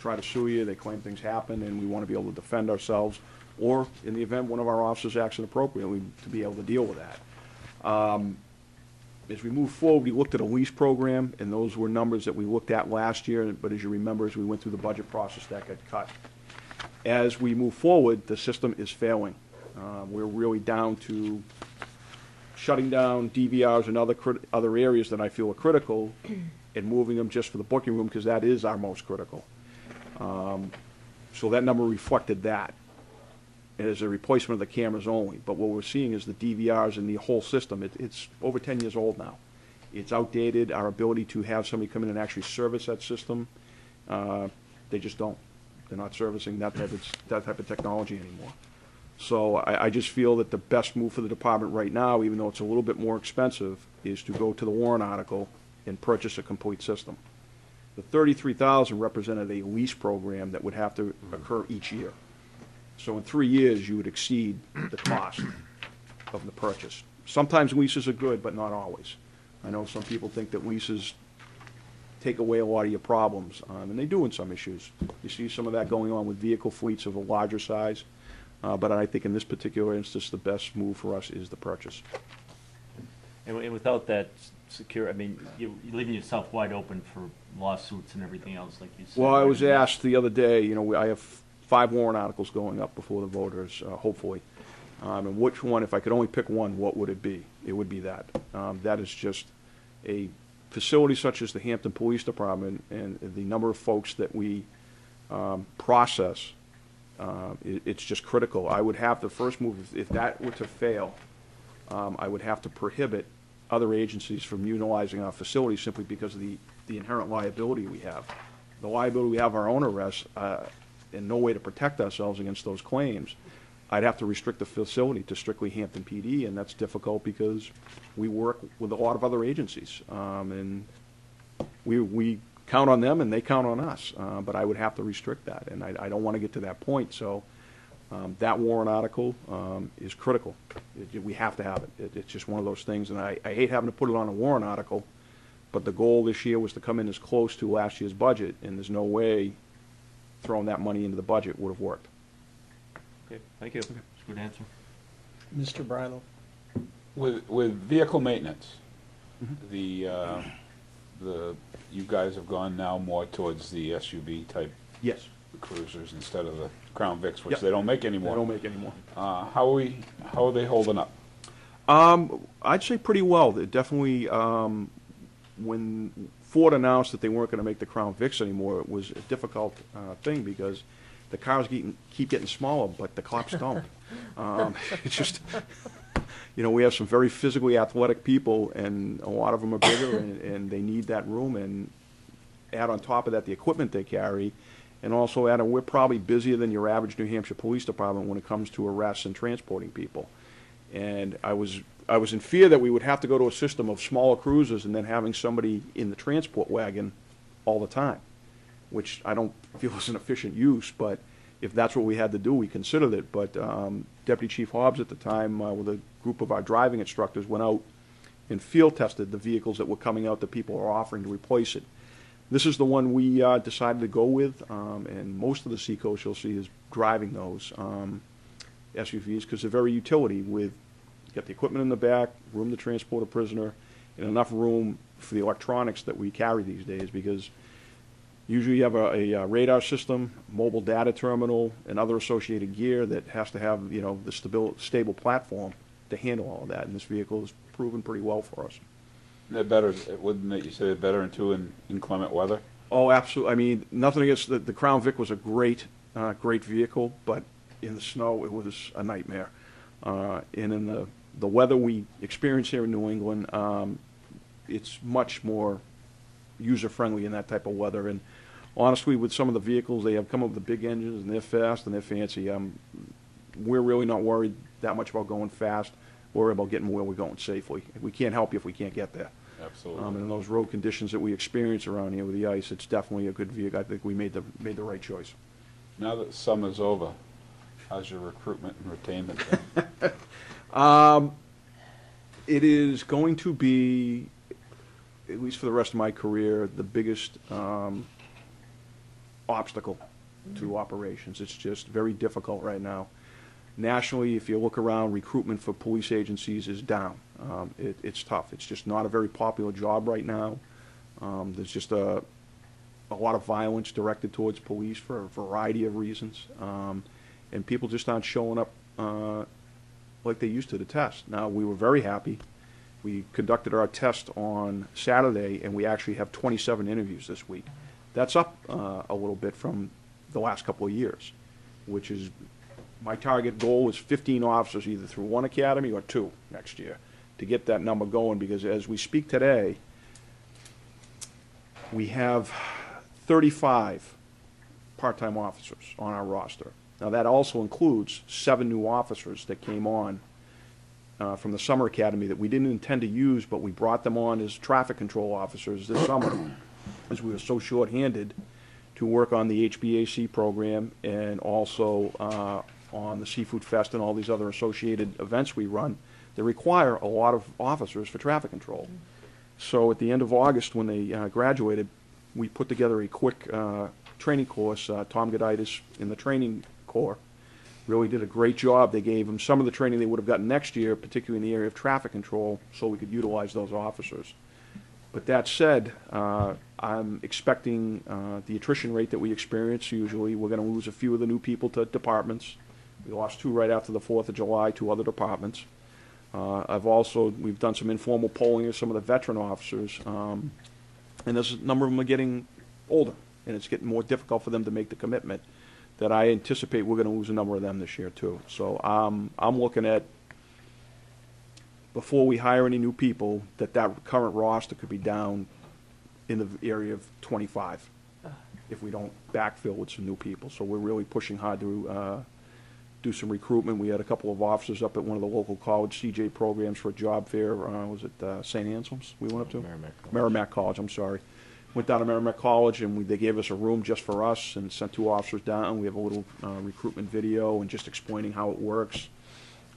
try to sue you, they claim things happen, and we want to be able to defend ourselves, or in the event one of our officers acts inappropriately, to be able to deal with that. Um, As we move forward, we looked at a lease program, and those were numbers that we looked at last year, but as you remember, as we went through the budget process, that got cut as we move forward, the system is failing. Uh, We're really down to shutting down DVRs and other, crit- other areas that I feel are critical [CLEARS THROAT] and moving them just for the booking room, because that is our most critical. Um, So that number reflected that as a replacement of the cameras only. But what we're seeing is the DVRs and the whole system, it, it's over ten years old now. It's outdated, our ability to have somebody come in and actually service that system, uh, they just don't. They're not servicing that type of, that type of technology anymore. So I, I just feel that the best move for the department right now, even though it's a little bit more expensive, is to go to the warrant article and purchase a complete system. The thirty-three thousand represented a lease program that would have to occur each year. So in three years, you would exceed the cost of the purchase. Sometimes leases are good, but not always. I know some people think that leases take away a lot of your problems, um, and they do in some issues. You see some of that going on with vehicle fleets of a larger size, uh, but I think in this particular instance, the best move for us is the purchase. And and without that secure, I mean, you- you're leaving yourself wide open for lawsuits and everything else, like you said. Well, I was asked the other day, you know, we- I have five warrant articles going up before the voters, uh, hopefully. Um, And which one, if I could only pick one, what would it be? It would be that. Um, That is just a facility such as the Hampton Police Department and the number of folks that we um, process, uh, it- it's just critical. I would have the first move, if- if that were to fail, um, I would have to prohibit other agencies from utilizing our facilities simply because of the, the inherent liability we have. The liability we have our own arrests, uh, and no way to protect ourselves against those claims. I'd have to restrict the facility to strictly Hampton PD, and that's difficult because we work with a lot of other agencies. Um, and we, we count on them and they count on us, uh, but I would have to restrict that, and I, I don't want to get to that point, so, um, that warrant article, um, is critical. It- we have to have it. it. It's just one of those things, and I, I hate having to put it on a warrant article, but the goal this year was to come in as close to last year's budget, and there's no way throwing that money into the budget would have worked. Okay, thank you. It's a good answer. Mr. Bridle? With, with vehicle maintenance, Mm-hmm. the, uh, the, you guys have gone now more towards the SUV type Yes. cruisers instead of the Crown Vics, which Yep. they don't make They anymore. don't make anymore. Uh, how are we, how are they holding up? Um, I'd say pretty well. They definitely, um, when Ford announced that they weren't gonna make the Crown Vics anymore, it was a difficult, uh, thing because the cars getting, keep getting smaller, but the cops don't. [LAUGHS] Um, [LAUGHS] it's just, you know, we have some very physically athletic people and a lot of them are bigger and, and they need that room and add on top of that the equipment they carry. And also add, on, we're probably busier than your average New Hampshire Police Department when it comes to arrests and transporting people. And I was, I was in fear that we would have to go to a system of smaller cruisers and then having somebody in the transport wagon all the time, which I don't [LAUGHS] feel is an efficient use, but if that's what we had to do, we considered it. But um, Deputy Chief Hobbs at the time, uh, with a group of our driving instructors, went out and field tested the vehicles that were coming out that people are offering to replace it. This is the one we uh, decided to go with, um, and most of the Seacoast you'll see is driving those um, SUVs because they're very utility with got the equipment in the back, room to transport a prisoner, and enough room for the electronics that we carry these days because usually you have a, a uh, radar system, mobile data terminal, and other associated gear that has to have you know the stabil- stable platform to handle all of that. And this vehicle has proven pretty well for us. They're better, wouldn't it, you say they're better in two in inclement weather? Oh, absolutely. I mean, nothing against the, the Crown Vic was a great, uh, great vehicle, but in the snow it was a nightmare. Uh, and in the the weather we experience here in New England, um, it's much more user-friendly in that type of weather. And honestly, with some of the vehicles, they have come up with the big engines, and they're fast and they're fancy. Um, We're really not worried that much about going fast, worried about getting where we're going safely. We can't help you if we can't get there. Absolutely. Um, and in those road conditions that we experience around here with the ice, it's definitely a good vehicle. I think we made the, made the right choice. Now that summer's over, how's your recruitment and retainment? been? [LAUGHS] It is going to be, at least for the rest of my career, the biggest um, obstacle to operations. It's just very difficult right now. Nationally, if you look around, recruitment for police agencies is down. Um, it, it's tough. It's just not a very popular job right now. Um, there's just a, a lot of violence directed towards police for a variety of reasons. Um, and people just aren't showing up uh, like they used to the test. Now, we were very happy. We conducted our test on Saturday, and we actually have 27 interviews this week. That's up uh, a little bit from the last couple of years, which is, my target goal is 15 officers either through one academy or two next year to get that number going, because as we speak today, we have 35 part-time officers on our roster. Now, that also includes seven new officers that came on uh, from the summer academy that we didn't intend to use, but we brought them on as traffic control officers this summer, as we were so short-handed to work on the HBAC program and also uh, on the Seafood Fest and all these other associated events we run that require a lot of officers for traffic control. So at the end of August, when they uh, graduated, we put together a quick uh, training course. Uh, Tom Goditis in the training corps really did a great job. They gave them some of the training they would have gotten next year, particularly in the area of traffic control, so we could utilize those officers. But that said, uh, I'm expecting uh, the attrition rate that we experience usually. We're going to lose a few of the new people to departments. We lost two right after the Fourth of July, two other departments. Uh, I've also, we've done some informal polling of some of the veteran officers, um, and there's a number of them are getting older, and it's getting more difficult for them to make the commitment. That I anticipate we're going to lose a number of them this year too. So um, I'm looking at before we hire any new people, that that current roster could be down in the area of 25 if we don't backfill with some new people. So we're really pushing hard to uh, do some recruitment. We had a couple of officers up at one of the local college CJ programs for a job fair. Uh, was it uh, St. Anselm's we went up to? Merrimack College. Merrimack College, I'm sorry. Went down to Merrimack College and we, they gave us a room just for us and sent two officers down. We have a little uh, recruitment video and just explaining how it works.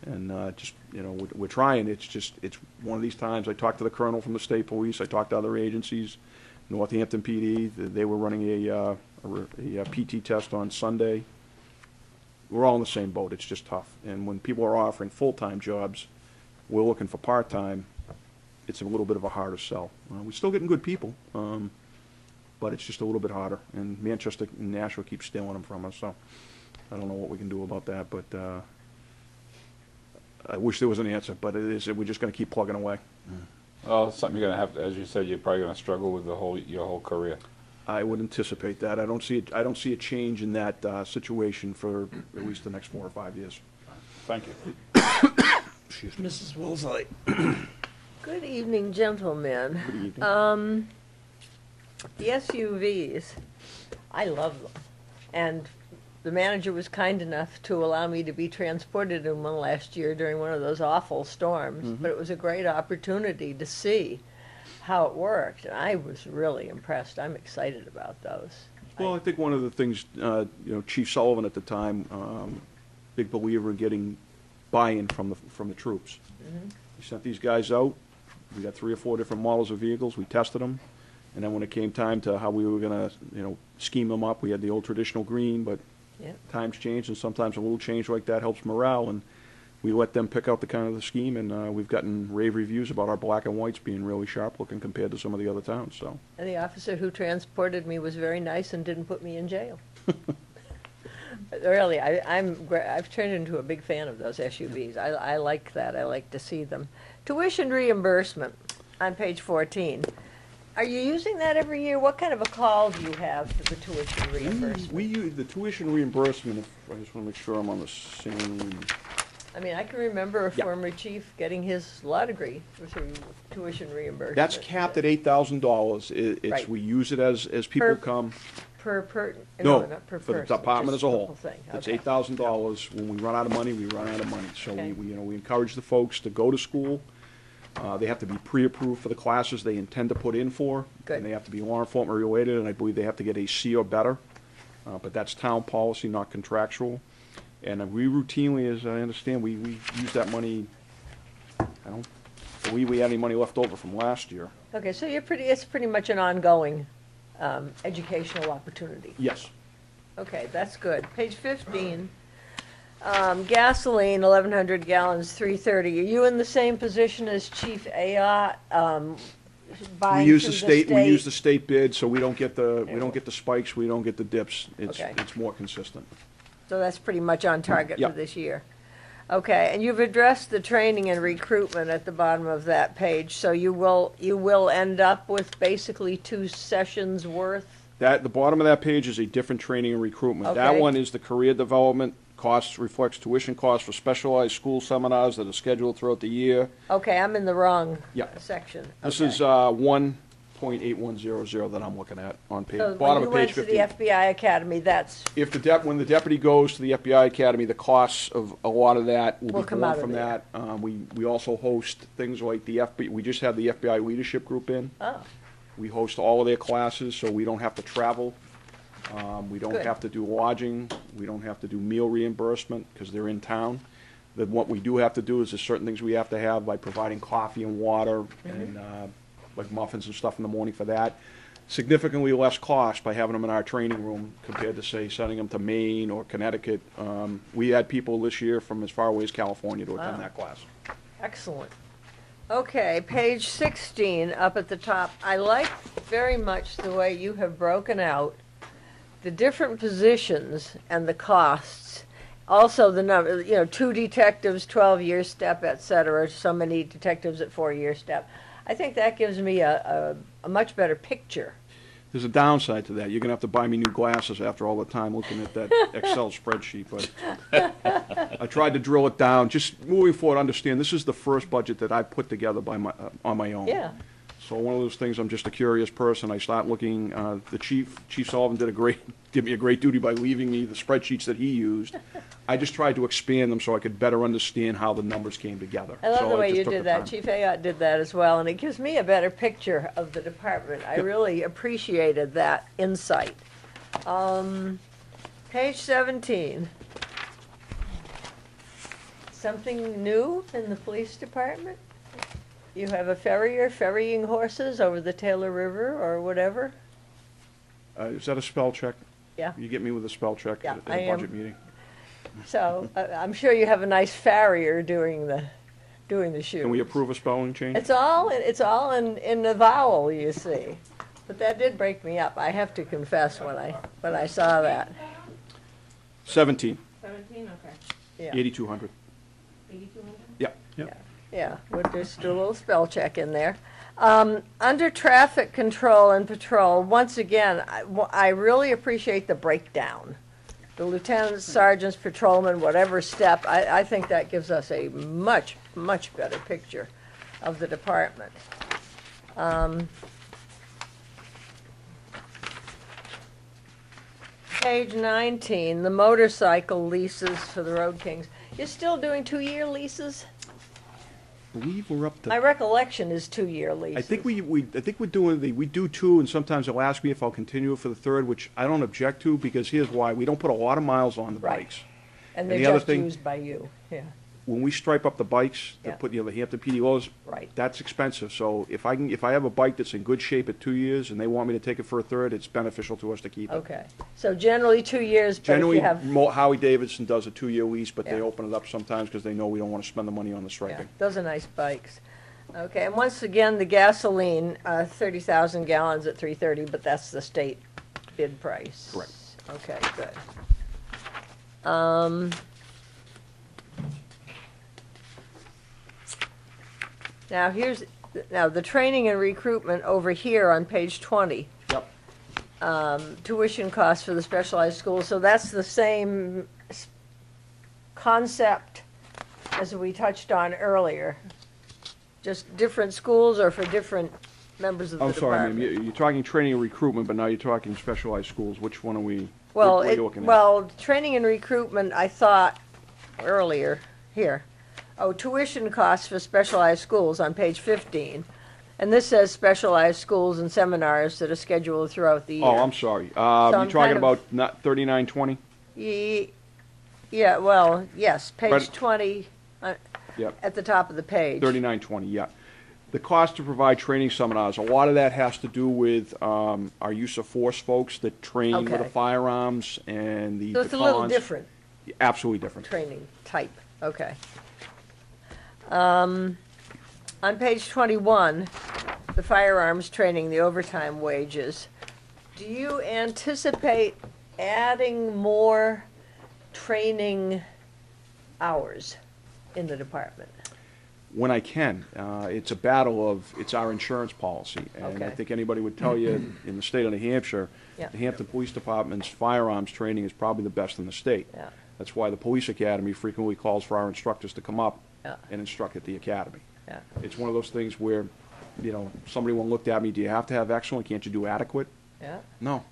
And uh, just, you know, we're, we're trying. It's just, it's one of these times. I talked to the colonel from the state police. I talked to other agencies. North Hampton PD, they were running a, uh, a a, uh, PT test on Sunday. We're all in the same boat. It's just tough. And when people are offering full-time jobs, we're looking for part-time. It's a little bit of a harder sell. Uh, we're still getting good people, um, but it's just a little bit harder. And Manchester and Nashua keep stealing them from us, so I don't know what we can do about that, but, uh, I wish there was an answer, but it is, we're just gonna keep plugging away. Well, it's something you're gonna have, to- as you said, you're probably gonna struggle with the whole, your whole career. I would anticipate that. I don't see, it- I don't see a change in that, uh, situation for at least the next four or five years. Thank you. Mrs. Woolsey. Good evening, gentlemen. Good evening. Um, the SUVs, I love them. And the manager was kind enough to allow me to be transported in one last year during one of those awful storms. Mm-hmm. But it was a great opportunity to see how it worked. And I was really impressed. I'm excited about those. Well, I think one of the things, uh, you know, Chief Sullivan at the time, um, big believer in getting buy-in from the, from the troops. We sent these guys out, we got three or four different models of vehicles, we tested them, and then when it came time to how we were gonna, you know, scheme them up, we had the old traditional green, but Yeah. times change, and sometimes a little change like that helps morale, and we let them pick out the kind of the scheme, and, uh, we've gotten rave reviews about our black and whites being really sharp looking compared to some of the other towns, so. And the officer who transported me was very nice and didn't put me in jail. [LAUGHS] Really, I, I'm I've turned into a big fan of those SUVs. I, I like that. I like to see them. Tuition reimbursement on page fourteen. Are you using that every year? What kind of a call do you have for the tuition reimbursement? we use the tuition reimbursement, if, I just wanna make sure I'm on the same I mean, I can remember a Yeah. former chief getting his law degree through tuition reimbursement. That's capped at eight thousand dollars. It, it's, Right. we use it as, as people Per- come. Per, per, No, no, not per for the person, department just as a the whole. thing. It's Okay. eight thousand dollars. When we run out of money, we run out of money. So we, Okay. we, you know, we encourage the folks to go to school. Uh, they have to be pre-approved for the classes they intend to put in for. Good. And they have to be law enforcement related, and I believe they have to get a C or better. Uh, but that's town policy, not contractual. And we routinely, as I understand, we, we use that money, I don't believe we had any money left over from last year. Okay, so you're pretty, it's pretty much an ongoing, um, educational opportunity. Yes. Okay, that's good. Page fifteen, um, gasoline, eleven hundred gallons, three thirty. Are you in the same position as Chief Ayotte, um, We buying use the the state, we use the state bid, so we don't get the, we don't get the spikes, we don't get the dips. It's, Okay. it's more consistent. So that's pretty much on target for Yep. this year. Okay, and you've addressed the training and recruitment at the bottom of that page, so you will, you will end up with basically two sessions worth? That, the bottom of that page is a different training and recruitment. That Okay. one is the career development, costs, reflects tuition costs for specialized school seminars that are scheduled throughout the year. Okay, I'm in the wrong Yeah. section. This Okay. is, uh, one point eight one zero zero that I'm looking at on page, So bottom when of you went page to the. FBI Academy, that's, If the dep, when the deputy goes to the FBI Academy, the costs of a lot of that will Will be come borne out of from there. that. Um, we, we also host things like the FBI, we just had the FBI leadership group in. oh, We host all of their classes, so we don't have to travel. Um, we don't Good. have to do lodging, we don't have to do meal reimbursement, because they're in town. Then what we do have to do is there's certain things we have to have by providing coffee and water and, uh, like muffins and stuff in the morning for that. Significantly less cost by having them in our training room compared to, say, sending them to Maine or Connecticut. Um, we had people this year from as far away as California to attend Wow. that class. excellent. Okay, page sixteen, up at the top. I like very much the way you have broken out the different positions and the costs. Also the number, you know, two detectives, twelve-year step, et cetera, so many detectives at four-year step. I think that gives me a, a, a much better picture. There's a downside to that. You're gonna have to buy me new glasses after all the time looking at that [LAUGHS] Excel spreadsheet, but I tried to drill it down. Just moving forward, understand, this is the first budget that I put together by my, uh, on my own. Yeah, So one of those things, I'm just a curious person. I start looking, uh, the chief, Chief Sullivan did a great, [LAUGHS] did me a great duty by leaving me the spreadsheets that he used. I just tried to expand them so I could better understand how the numbers came together. I love So the way just you took did that. time. Chief Ayotte did that as well, and it gives me a better picture of the department. I really appreciated that insight. Um, page seventeen. Something new in the police department? You have a ferrier ferrying horses over the Taylor River or whatever? Uh, is that a spell check? Yeah. You get me with a spell check Yeah, at I a am. budget meeting? So, uh, I'm sure you have a nice farrier doing the, doing the shoot. Can we approve a spelling change? It's all, it's all in, in the vowel, you see. But that did break me up, I have to confess, when I, when I saw that. Seventeen, Seventeen, okay. Yeah, eighty-two hundred. Eighty-two hundred? Yeah. Yeah, we'll just do a little spell check in there. Um, under traffic control and patrol, once again, I, I really appreciate the breakdown. The lieutenants, sergeants, patrolmen, whatever step, I, I think that gives us a much, much better picture of the department. Um, Page nineteen, the motorcycle leases for the Road Kings. You're still doing two-year leases? Believe we're up to. My recollection is two-year leases. I think we, we, I think we're doing the, we do two, and sometimes they'll ask me if I'll continue it for the third, which I don't object to, because here's why, we don't put a lot of miles on the Right. bikes. And and the they're other just thing- used by you, yeah, When we stripe up the bikes, to Yeah. put, you know, the Hampton PD lows, right. that's expensive, so if I can, if I have a bike that's in good shape at two years, and they want me to take it for a third, it's beneficial to us to keep it. Okay, so generally two years, but if Generally, you have, Mo- Harley-Davidson does a two-year lease, but they Yeah. open it up sometimes, because they know we don't wanna spend the money on the yeah, striping. those are nice bikes. Okay, and once again, the gasoline, uh, thirty thousand gallons at three thirty, but that's the state bid price. Correct. Okay, good. Um. Now, here's, now, the training and recruitment over here on page twenty. Yep. um, tuition costs for the specialized schools, so that's the same s- concept as we touched on earlier? Just different schools or for different members of the I'm sorry, ma'am, department? you- you're talking training and recruitment, but now you're talking specialized schools. Which one are we, Well, what it, you looking at? well, training and recruitment, I thought earlier, here. Oh, tuition costs for specialized schools on page fifteen. And this says specialized schools and seminars that are scheduled throughout the year. Oh, I'm sorry. Uh, So you're I'm talking kind of- about not thirty-nine twenty? Ye- Yeah, well, yes, page Right. twenty, uh, Yep. at the top of the page. Thirty-nine twenty, yeah. The cost to provide training seminars, a lot of that has to do with, um, our use of force folks that train with the Okay. firearms and the So it's a little batons. different. Absolutely different. training type, okay. Um, on page twenty-one, the firearms training, the overtime wages, do you anticipate adding more training hours in the department? When I can. Uh, it's a battle of, it's our insurance policy. And I Okay. think anybody would tell you in the state of New Hampshire, Yeah. the Hampton Police Department's firearms training is probably the best in the state. Yeah. That's why the police academy frequently calls for our instructors to come up Yeah. and instruct at the academy. Yeah, It's one of those things where, you know, somebody one looked at me, do you have to have excellent? Can't you do adequate? yeah, No,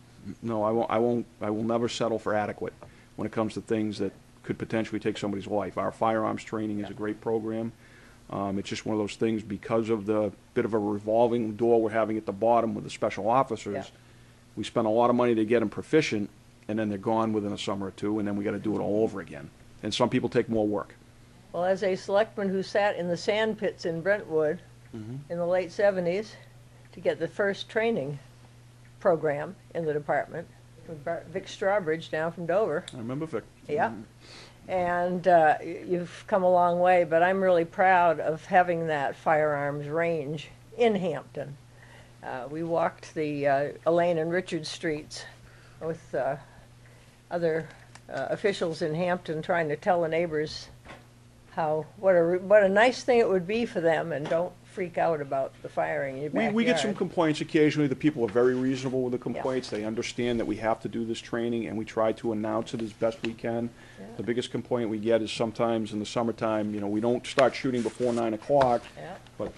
no, I won't, I won't, I will never settle for adequate when it comes to things that could potentially take somebody's life. Our firearms training is a great program. Um, it's just one of those things because of the bit of a revolving door we're having at the bottom with the special Yeah. officers. We spend a lot of money to get them proficient, and then they're gone within a summer or two, and then we gotta do it all over again. And some people take more work. Well, as a selectman who sat in the sand pits in Brentwood Mm-hmm. in the late seventies to get the first training program in the department, with Bar- Vic Strawbridge down from Dover, I remember Vic. Yeah. And uh, y- you've come a long way, but I'm really proud of having that firearms range in Hampton. Uh, we walked the uh, Elaine and Richard streets with uh, other uh, officials in Hampton trying to tell the neighbors how what a re- what a nice thing it would be for them, and don't freak out about the firing in your We, backyard. we get some complaints occasionally. The people are very reasonable with the complaints. They understand that we have to do this training, and we try to announce it as best we can. The biggest complaint we get is sometimes in the summertime, you know, we don't start shooting before nine o'clock, Yeah. but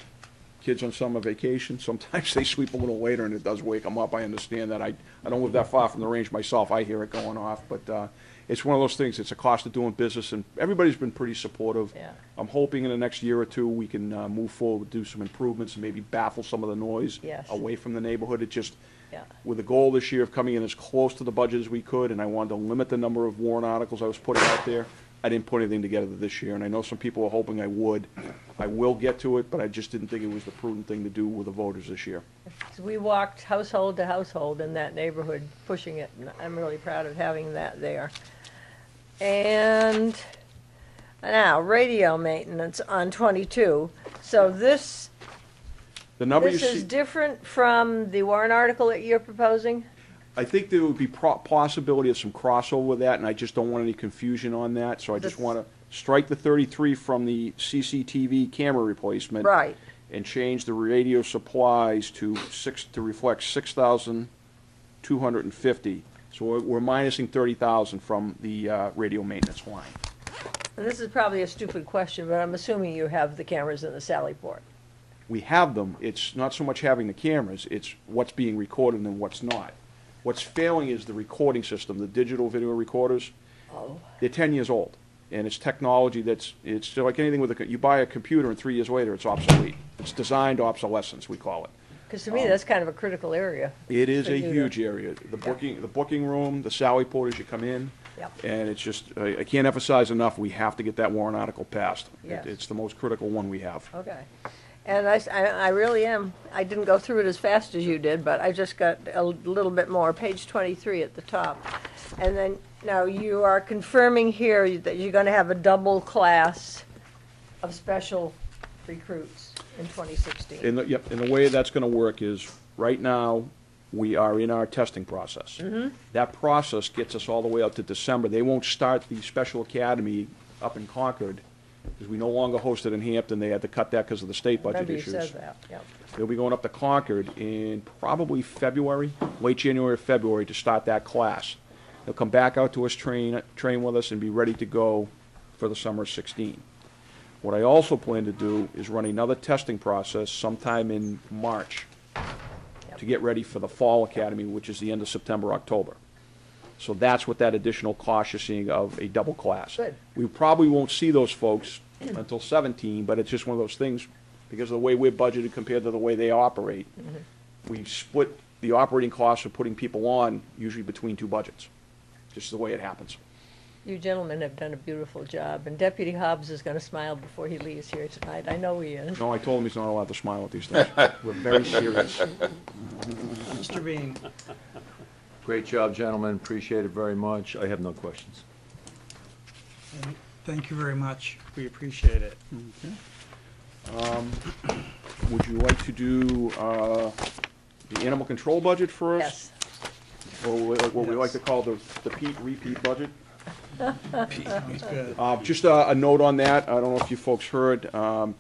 kids on summer vacation, [LAUGHS] sometimes they sleep a little later, and it does wake them up. I understand that. I, I don't live that far from the range myself. I hear it going off, but, uh, it's one of those things. It's a cost of doing business, and everybody's been pretty supportive. Yeah. I'm hoping in the next year or two, we can uh, move forward, do some improvements, and maybe baffle some of the noise Yes. away from the neighborhood. It just, Yeah. with the goal this year of coming in as close to the budget as we could, and I wanted to limit the number of warrant articles I was putting out there, I didn't put anything together this year, and I know some people were hoping I would. I will get to it, but I just didn't think it was the prudent thing to do with the voters this year. So We walked household to household in that neighborhood, pushing it, and I'm really proud of having that there. And now, radio maintenance on 22. So this, The number you this is see, different from the Warren article that you're proposing? I think there would be pro- possibility of some crossover with that, and I just don't want any confusion on that, so I just want to strike the 33 from the CCTV camera replacement. Right. And change the radio supplies to six, to reflect 6,250. So we're, we're minusing thirty thousand from the, uh, radio maintenance line. this is probably a stupid question, but I'm assuming you have the cameras in the Sally Port. We have them, it's not so much having the cameras, it's what's being recorded and what's not. What's failing is the recording system, the digital video recorders. Oh. They're ten years old, and it's technology that's, it's like anything with a, co- you buy a computer and three years later, it's obsolete. It's designed obsolescence, we call it. Because to me, um, that's kind of a critical area. It is for a you to- huge area. The booking, the booking room, the Sally Port as you come in. Yep. And it's just, I, I can't emphasize enough, we have to get that warrant article passed. It- Yes. It's the most critical one we have. Okay. And I, s- I- I really am, I didn't go through it as fast as you did, but I just got a little bit more, page 23 at the top. And then, now you are confirming here that you're gonna have a double class of special recruits in 2016. And, the- yep, and the way that's gonna work is, right now, we are in our testing process. Mm-hmm. That process gets us all the way up to December. They won't start the special academy up in Concord, because we no longer host it in Hampton. They had to cut that because of the state budget Remember you issues. said that, yeah. They'll be going up to Concord in probably February, late January or February to start that class. They'll come back out to us, train, train with us, and be ready to go for the summer of 16. What I also plan to do is run another testing process sometime in March to get ready for the Fall Academy, which is the end of September, October. So that's what that additional cost you're seeing of a double class. Good. We probably won't see those folks until seventeen, but it's just one of those things, because of the way we're budgeted compared to the way they operate. Mm-hmm. We split the operating costs of putting people on usually between two budgets, just the way it happens. You gentlemen have done a beautiful job, and Deputy Hobbs is gonna smile before he leaves here tonight. I know he is. No, I told him he's not allowed to smile at these things. [LAUGHS] We're very serious. Mr. Bean? Great job, gentlemen, appreciate it very much. I have no questions. Thank you very much. We appreciate it. [COUGHS] Would you like to do, uh, the animal control budget first? Yes. Or what we like to call the, the Pete repeat budget? That's good. Uh, just a, a note on that, I don't know if you folks heard, um,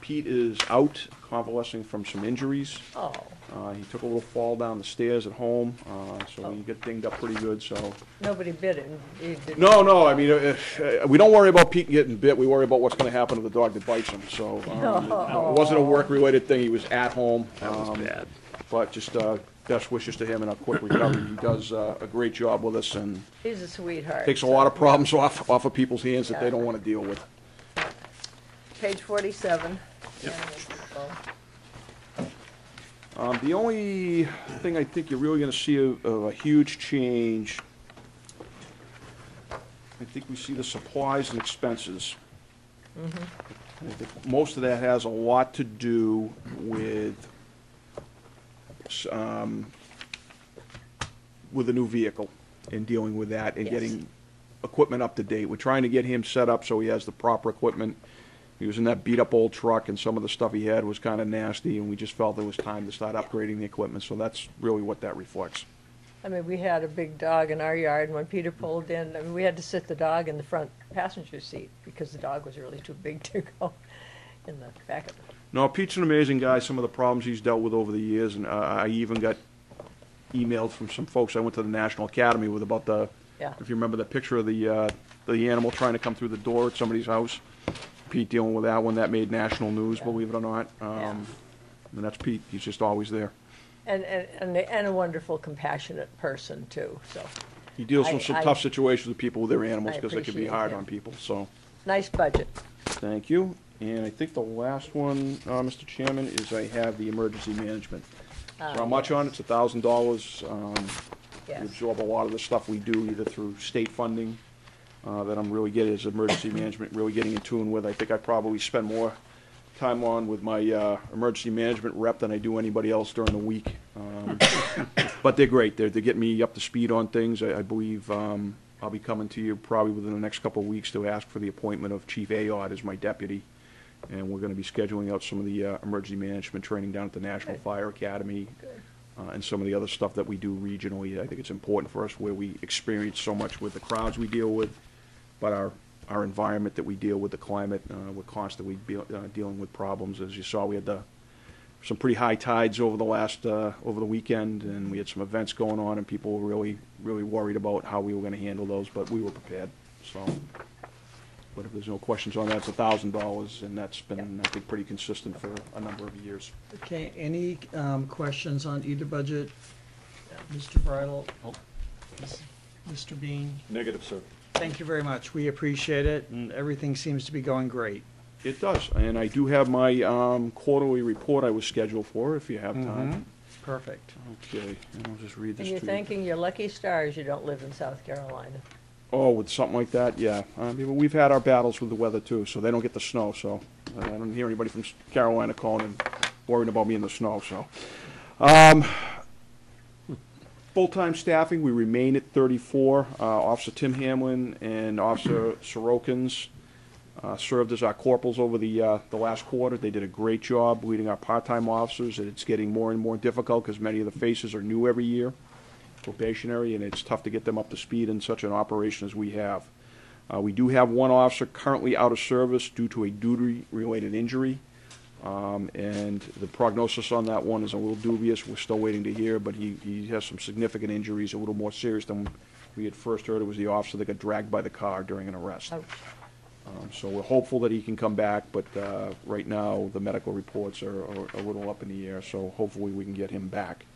Pete is out convalescing from some injuries. Oh, Uh, he took a little fall down the stairs at home, uh, so he got dinged up pretty good, so. nobody bit him. He didn't- No, no, I mean, uh, uh, we don't worry about Pete getting bit, we worry about what's gonna happen to the dog that bites him, so. um, [LAUGHS] It wasn't a work-related thing, he was at home. That was bad. But just, uh, best wishes to him and a quick recovery. He does, uh, a great job with us and He's a sweetheart. takes a lot of problems off, off of people's hands that they don't wanna deal with. Page forty-seven. Um, the only thing I think you're really gonna see of, of a huge change, I think we see the supplies and expenses. I think most of that has a lot to do with, um, with a new vehicle and dealing with that and Yes. getting equipment up to date. We're trying to get him set up so he has the proper equipment. He was in that beat-up old truck, and some of the stuff he had was kind of nasty, and we just felt it was time to start upgrading the equipment, so that's really what that reflects. I mean, we had a big dog in our yard, and when Peter pulled in, I mean, we had to sit the dog in the front passenger seat because the dog was really too big to go in the back of the. No, Pete's an amazing guy, some of the problems he's dealt with over the years, and uh, I even got emailed from some folks I went to the National Academy with about the, Yeah. if you remember the picture of the, uh, the animal trying to come through the door at somebody's house. Pete dealing with that one, that made national news, believe it or not. Yeah. Um, And that's Pete, he's just always there. And, and, and a- and a wonderful, compassionate person too, so, He deals I- with some I- tough situations with people with their animals, I because they can be appreciate hard him. on people, so. nice budget. Thank you. And I think the last one, uh, Mr. Chairman, is I have the emergency management. So how much on it? It's a thousand dollars. Um, we Yes. absorb a lot of the stuff we do either through state funding, uh, that I'm really getting as emergency management, really getting in tune with. I think I probably spend more time on with my, uh, emergency management rep than I do anybody else during the week. Um, [LAUGHS] But they're great. They're, they're getting me up to speed on things. I, I believe, um, I'll be coming to you probably within the next couple of weeks to ask for the appointment of Chief Aod as my deputy. And we're gonna be scheduling out some of the, uh, emergency management training down at the National Good. Fire Academy. Uh, and some of the other stuff that we do regionally. I think it's important for us where we experience so much with the crowds we deal with, but our, our environment that we deal with, the climate, uh, we're constantly be, uh, dealing with problems. As you saw, we had the, some pretty high tides over the last, uh, over the weekend, and we had some events going on, and people were really, really worried about how we were gonna handle those, but we were prepared, so. But if there's no questions on that, it's a thousand dollars, and that's been, I think, pretty consistent for a number of years. Okay, any um, questions on either budget? Mr. Bridle? Mr. Bean? Negative, sir. Thank you very much. We appreciate it, and everything seems to be going great. It does, and I do have my um, quarterly report I was scheduled for, if you have time. Perfect. Okay, and I'll just read And this you're to you. thanking your lucky stars you don't live in South Carolina. Oh, with something like that, yeah. We've had our battles with the weather too, so they don't get the snow, so uh, I don't hear anybody from Carolina calling and worrying about me in the snow, so. Um, Full-time staffing, we remain at thirty-four. Uh, Officer Tim Hamlin and Officer Sorokins uh, served as our corporals over the, uh, the last quarter. They did a great job leading our part-time officers, and it's getting more and more difficult because many of the faces are new every year, probationary, and it's tough to get them up to speed in such an operation as we have. Uh, we do have one officer currently out of service due to a duty-related injury. Um, and the prognosis on that one is a little dubious. We're still waiting to hear, but he, he has some significant injuries, a little more serious than we had first heard. It was the officer that got dragged by the car during an arrest. Ouch. Um, So we're hopeful that he can come back, but uh, right now, the medical reports are are a little up in the air, so hopefully we can get him back.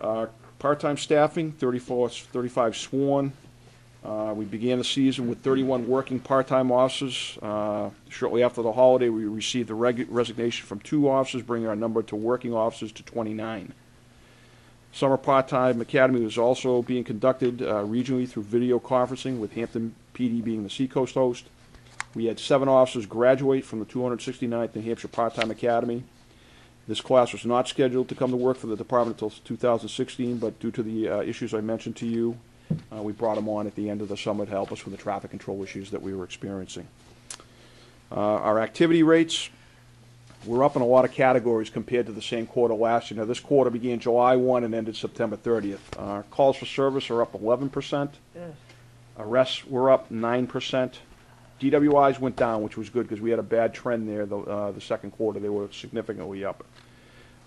Uh, Part-time staffing, 34, 35 sworn. Uh, We began the season with 31 working part-time officers. Uh, Shortly after the holiday, we received the reg- resignation from two officers, bringing our number to working officers to 29. Summer part-time academy was also being conducted uh, regionally through video conferencing, with Hampton PD being the seacoast host. We had seven officers graduate from the 269th New Hampshire Part-Time Academy. This class was not scheduled to come to work for the department until 2016, but due to the uh, issues I mentioned to you, uh, we brought them on at the end of the summer to help us with the traffic control issues that we were experiencing. Uh, Our activity rates, we're up in a lot of categories compared to the same quarter last year. Now, this quarter began July 1 and ended September 30th. Our calls for service are up 11%. Arrests were up 9%. DWIs went down, which was good because we had a bad trend there the, uh, the second quarter. They were significantly up.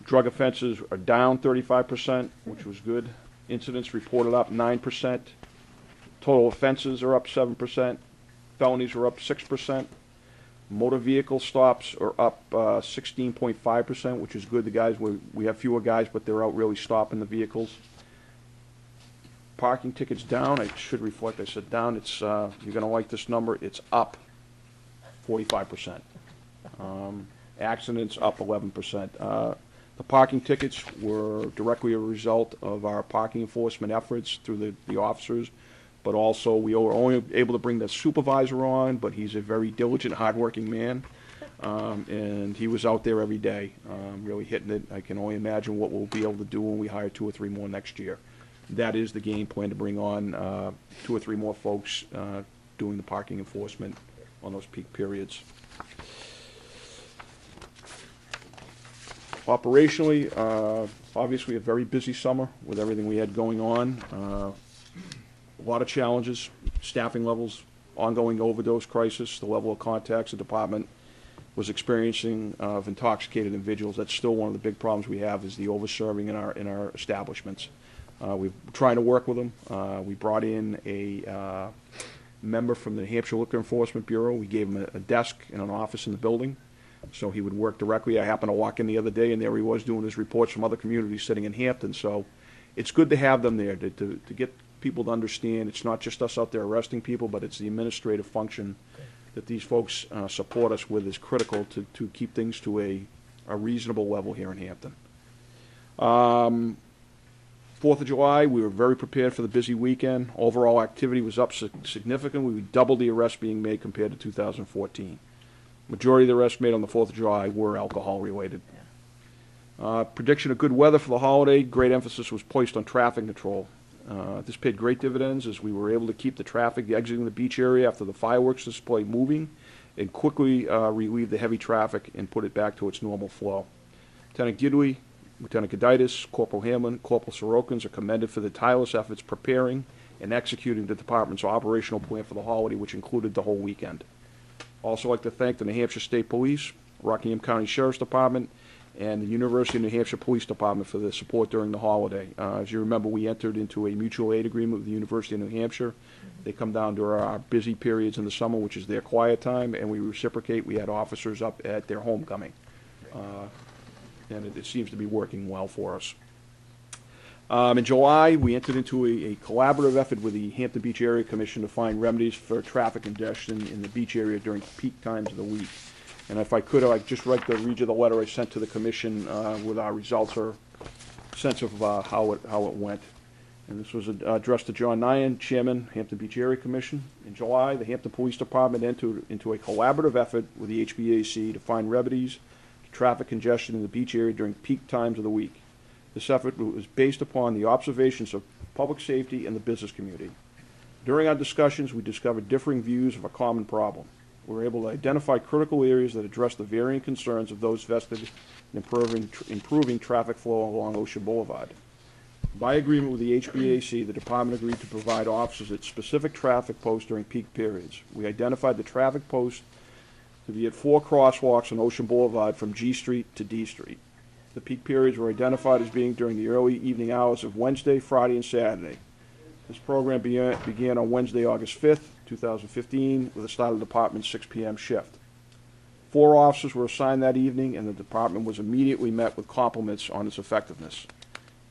Drug offenses are down 35%, which was good. Incidents reported up 9%. Total offenses are up 7%. Felonies are up 6%. Motor vehicle stops are up uh, 16.5%, which is good. The guys, we, we have fewer guys, but they're out really stopping the vehicles. Parking tickets down, I should reflect, I said down, it's, uh, you're gonna like this number, it's up 45%. Um, Accidents up 11%. Uh, The parking tickets were directly a result of our parking enforcement efforts through the, the officers, but also we were only able to bring the supervisor on, but he's a very diligent, hardworking man. Um, and he was out there every day, um, really hitting it. I can only imagine what we'll be able to do when we hire two or three more next year. That is the game plan, to bring on, uh, two or three more folks, uh, doing the parking enforcement on those peak periods. Operationally, uh, obviously a very busy summer with everything we had going on. Uh, A lot of challenges, staffing levels, ongoing overdose crisis, the level of contacts the department was experiencing of intoxicated individuals. That's still one of the big problems we have is the overserving in our, in our establishments. Uh, We're trying to work with them. Uh, We brought in a uh, member from the New Hampshire Liquor Enforcement Bureau. We gave him a- a desk and an office in the building, so he would work directly. I happened to walk in the other day, and there he was doing his reports from other communities sitting in Hampton. So it's good to have them there, to, to, to get people to understand it's not just us out there arresting people, but it's the administrative function that these folks uh, support us with is critical to, to keep things to a, a reasonable level here in Hampton. Um, Fourth of July, we were very prepared for the busy weekend. Overall activity was up sig- significantly. We doubled the arrests being made compared to 2014. Majority of the arrests made on the Fourth of July were alcohol-related. Uh, Prediction of good weather for the holiday, great emphasis was placed on traffic control. Uh, This paid great dividends as we were able to keep the traffic exiting the beach area after the fireworks display moving and quickly uh, relieve the heavy traffic and put it back to its normal flow. Lieutenant Gidley, Lieutenant Gaditis, Corporal Hamlin, Corporal Sorokins are commended for the tireless efforts preparing and executing the department's operational plan for the holiday, which included the whole weekend. Also like to thank the New Hampshire State Police, Rockingham County Sheriff's Department, and the University of New Hampshire Police Department for their support during the holiday. Uh, As you remember, we entered into a mutual aid agreement with the University of New Hampshire. They come down during our busy periods in the summer, which is their quiet time, and we reciprocate. We had officers up at their homecoming. Uh, And it- it seems to be working well for us. Um, in July, we entered into a, a collaborative effort with the Hampton Beach Area Commission to find remedies for traffic congestion in the beach area during peak times of the week. And if I could, I'd just like to read you the letter I sent to the commission, uh, with our results or sense of, uh, how it, how it went. And this was addressed to John Nyhan, Chairman, Hampton Beach Area Commission. In July, the Hampton Police Department entered into a collaborative effort with the HBAC to find remedies traffic congestion in the beach area during peak times of the week. This effort was based upon the observations of public safety and the business community. During our discussions, we discovered differing views of a common problem. We were able to identify critical areas that address the varying concerns of those vested in improving, improving traffic flow along Ocean Boulevard. By agreement with the HBAC, the department agreed to provide officers at specific traffic posts during peak periods. We identified the traffic posts to be at four crosswalks on Ocean Boulevard from G Street to D Street. The peak periods were identified as being during the early evening hours of Wednesday, Friday, and Saturday. This program began, on Wednesday, August 5th, 2015, with a start of the department's 6 PM shift. Four officers were assigned that evening, and the department was immediately met with compliments on its effectiveness.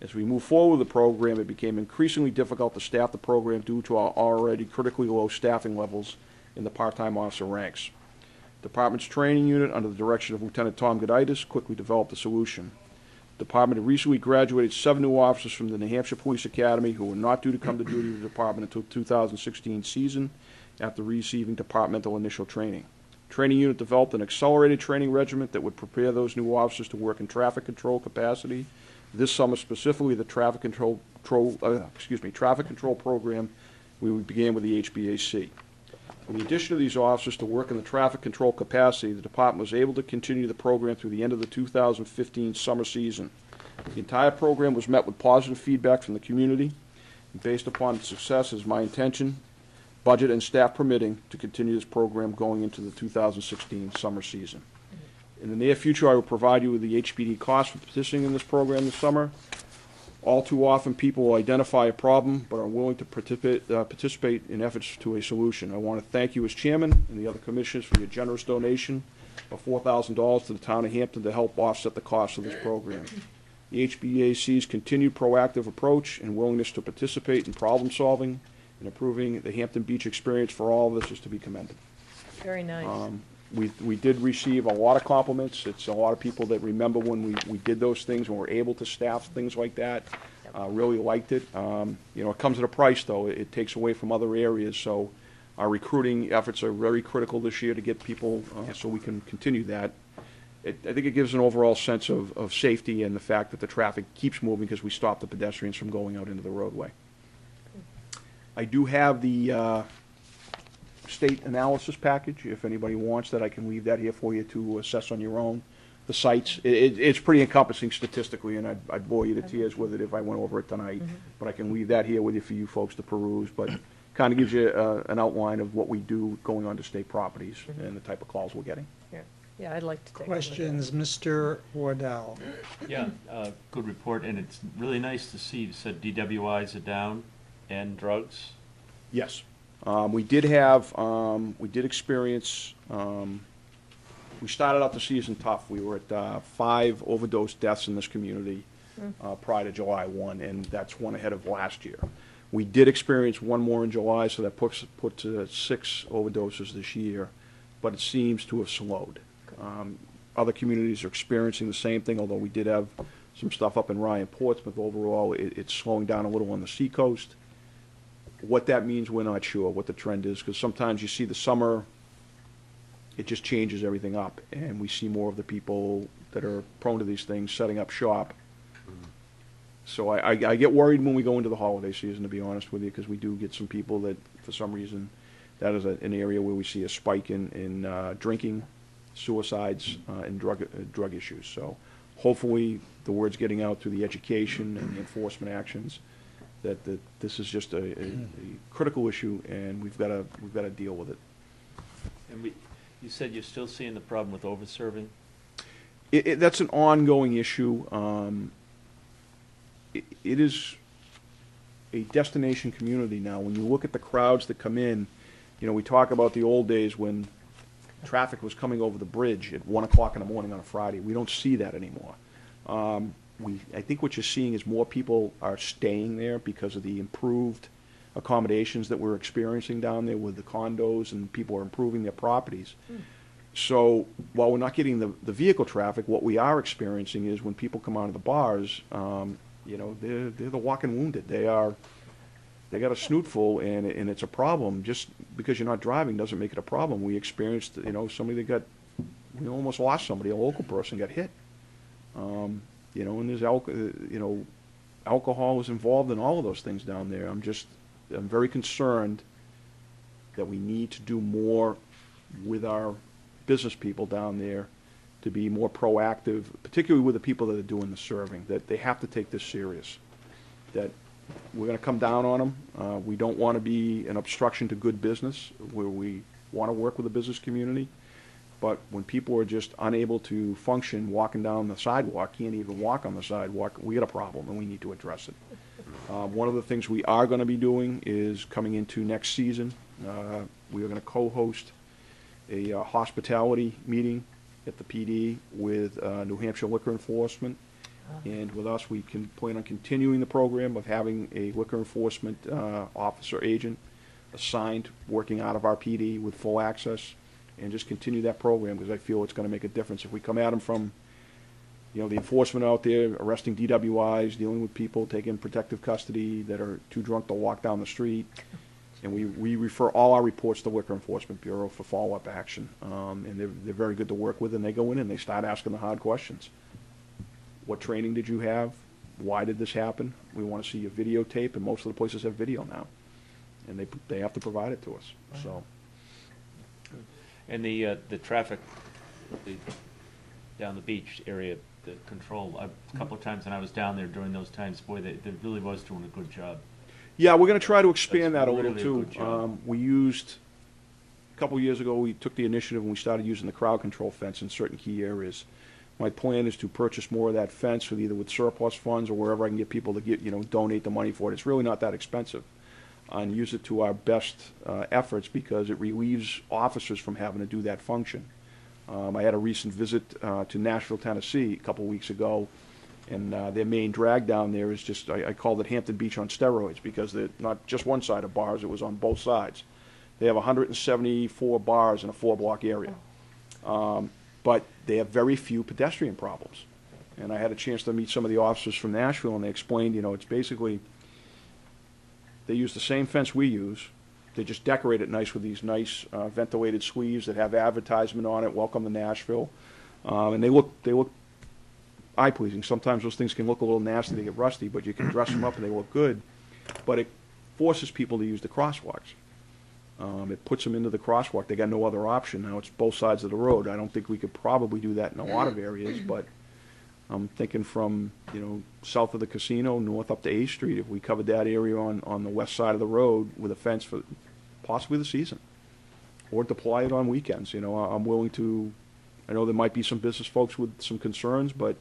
As we moved forward with the program, it became increasingly difficult to staff the program due to our already critically low staffing levels in the part-time officer ranks. Department's training unit, under the direction of Lieutenant Tom Goditis, quickly developed a solution. The Department had recently graduated seven new officers from the New Hampshire Police Academy who were not due to come to duty with the department until 2016 season after receiving departmental initial training. Training unit developed an accelerated training regiment that would prepare those new officers to work in traffic control capacity. This summer specifically, the traffic control, control uh, excuse me, traffic control program, we began with the HBAC. In addition to these officers to work in the traffic control capacity, the department was able to continue the program through the end of the 2015 summer season. The entire program was met with positive feedback from the community. And Based upon its success, is my intention, budget and staff permitting, to continue this program going into the 2016 summer season. In the near future, I will provide you with the HPD costs for participating in this program this summer. All too often, people identify a problem but are willing to participate, uh, participate in efforts to a solution. I want to thank you as chairman and the other commissioners for your generous donation of $4,000 to the town of Hampton to help offset the cost of this program. The HBAC's continued proactive approach and willingness to participate in problem solving and improving the Hampton Beach experience for all of us is to be commended. Very nice. Um, We, we did receive a lot of compliments. It's a lot of people that remember when we, we did those things, when we were able to staff things like that. Uh, really liked it. Um, you know, it comes at a price, though. It, it takes away from other areas, so our recruiting efforts are very critical this year to get people, uh, so we can continue that. It, I think it gives an overall sense of, of safety and the fact that the traffic keeps moving because we stop the pedestrians from going out into the roadway. I do have the, uh, state analysis package, if anybody wants that, I can leave that here for you to assess on your own. The sites, it, it, it's pretty encompassing statistically, and I'd, I'd bore you to tears with it if I went over it tonight. But I can leave that here with you for you folks to peruse, but kind of gives you, uh, an outline of what we do going on to state properties and the type of calls we're getting. Yeah, Yeah, I'd like to take a look at it. Questions, Mr. Waddell? Yeah, uh, good report, and it's really nice to see, you said DWIs are down and drugs. Yes. Um, we did have, um, we did experience, um, we started out the season tough. We were at, uh, five overdose deaths in this community, uh, prior to July one, and that's one ahead of last year. We did experience one more in July, so that puts, put to six overdoses this year, but it seems to have slowed. Um, other communities are experiencing the same thing, although we did have some stuff up in Rye and Portsmouth. Overall, it, it's slowing down a little on the seacoast. What that means, we're not sure what the trend is, because sometimes you see the summer, it just changes everything up, and we see more of the people that are prone to these things setting up shop. So I, I, I get worried when we go into the holiday season, to be honest with you, because we do get some people that, for some reason, that is a, an area where we see a spike in, in, uh, drinking, suicides, uh, and drug, uh, drug issues. So hopefully, the word's getting out through the education and the enforcement actions, that, that this is just a, a, a critical issue, and we've gotta, we've gotta deal with it. And we, you said you're still seeing the problem with over-serving? It, it, that's an ongoing issue. Um, it, it is a destination community now. When you look at the crowds that come in, you know, we talk about the old days when traffic was coming over the bridge at one o'clock in the morning on a Friday. We don't see that anymore. Um, we, I think what you're seeing is more people are staying there because of the improved accommodations that we're experiencing down there with the condos and people are improving their properties. So while we're not getting the, the vehicle traffic, what we are experiencing is when people come out of the bars, um, you know, they're, they're the walking wounded. They are, they got a snootful and, and it's a problem. Just because you're not driving doesn't make it a problem. We experienced, you know, somebody that got, we almost lost somebody, a local person got hit. Um, you know, and there's alco, uh, you know, alcohol is involved in all of those things down there. I'm just, I'm very concerned that we need to do more with our business people down there to be more proactive, particularly with the people that are doing the serving, that they have to take this serious. That we're gonna come down on them. Uh, we don't wanna be an obstruction to good business, where we wanna work with the business community. But when people are just unable to function walking down the sidewalk, can't even walk on the sidewalk, we got a problem and we need to address it. Uh, One of the things we are going to be doing is coming into next season, uh, we are going to co-host a uh, hospitality meeting at the PD with uh, New Hampshire Liquor Enforcement. And with us, we can plan on continuing the program of having a liquor enforcement uh, officer agent assigned, working out of our PD with full access, and just continue that program, because I feel it's going to make a difference. If we come at them from, you know, the enforcement out there, arresting DWIs, dealing with people taking protective custody that are too drunk to walk down the street, and we, we refer all our reports to Liquor Enforcement Bureau for follow-up action. Um, and they're, they're very good to work with, and they go in and they start asking the hard questions. What training did you have? Why did this happen? We want to see a videotape, and most of the places have video now. And they, they have to provide it to us, so. And the, uh, the traffic, the, down the beach area, the control, a couple of times when I was down there during those times, boy, they, they really was doing a good job. Yeah, we're gonna try to expand That's that a little really a too. good job. Um, we used, a couple of years ago, we took the initiative and we started using the crowd control fence in certain key areas. My plan is to purchase more of that fence with either with surplus funds or wherever I can get people to get, you know, donate the money for it. It's really not that expensive. And use it to our best, uh, efforts because it relieves officers from having to do that function. Um, I had a recent visit, uh, to Nashville, Tennessee, a couple weeks ago, and uh, their main drag down there is just, I, I called it Hampton Beach on steroids, because they're not just one side of bars, it was on both sides. They have 174 bars in a four-block area. Um, but they have very few pedestrian problems. And I had a chance to meet some of the officers from Nashville, and they explained, you know, it's basically, they use the same fence we use, they just decorate it nice with these nice uh, ventilated sleeves that have advertisement on it, welcome to Nashville. Um, and they look, they look eye pleasing. Sometimes those things can look a little nasty, they get rusty, but you can dress them up and they look good. But it forces people to use the crosswalks. Um, it puts them into the crosswalk. They got no other option now. It's both sides of the road. I don't think we could probably do that in a lot of areas, but I'm thinking from, you know, south of the casino, north up to A Street, if we covered that area on, on the west side of the road with a fence for possibly the season. Or deploy it on weekends, you know, I- I'm willing to, I know there might be some business folks with some concerns, but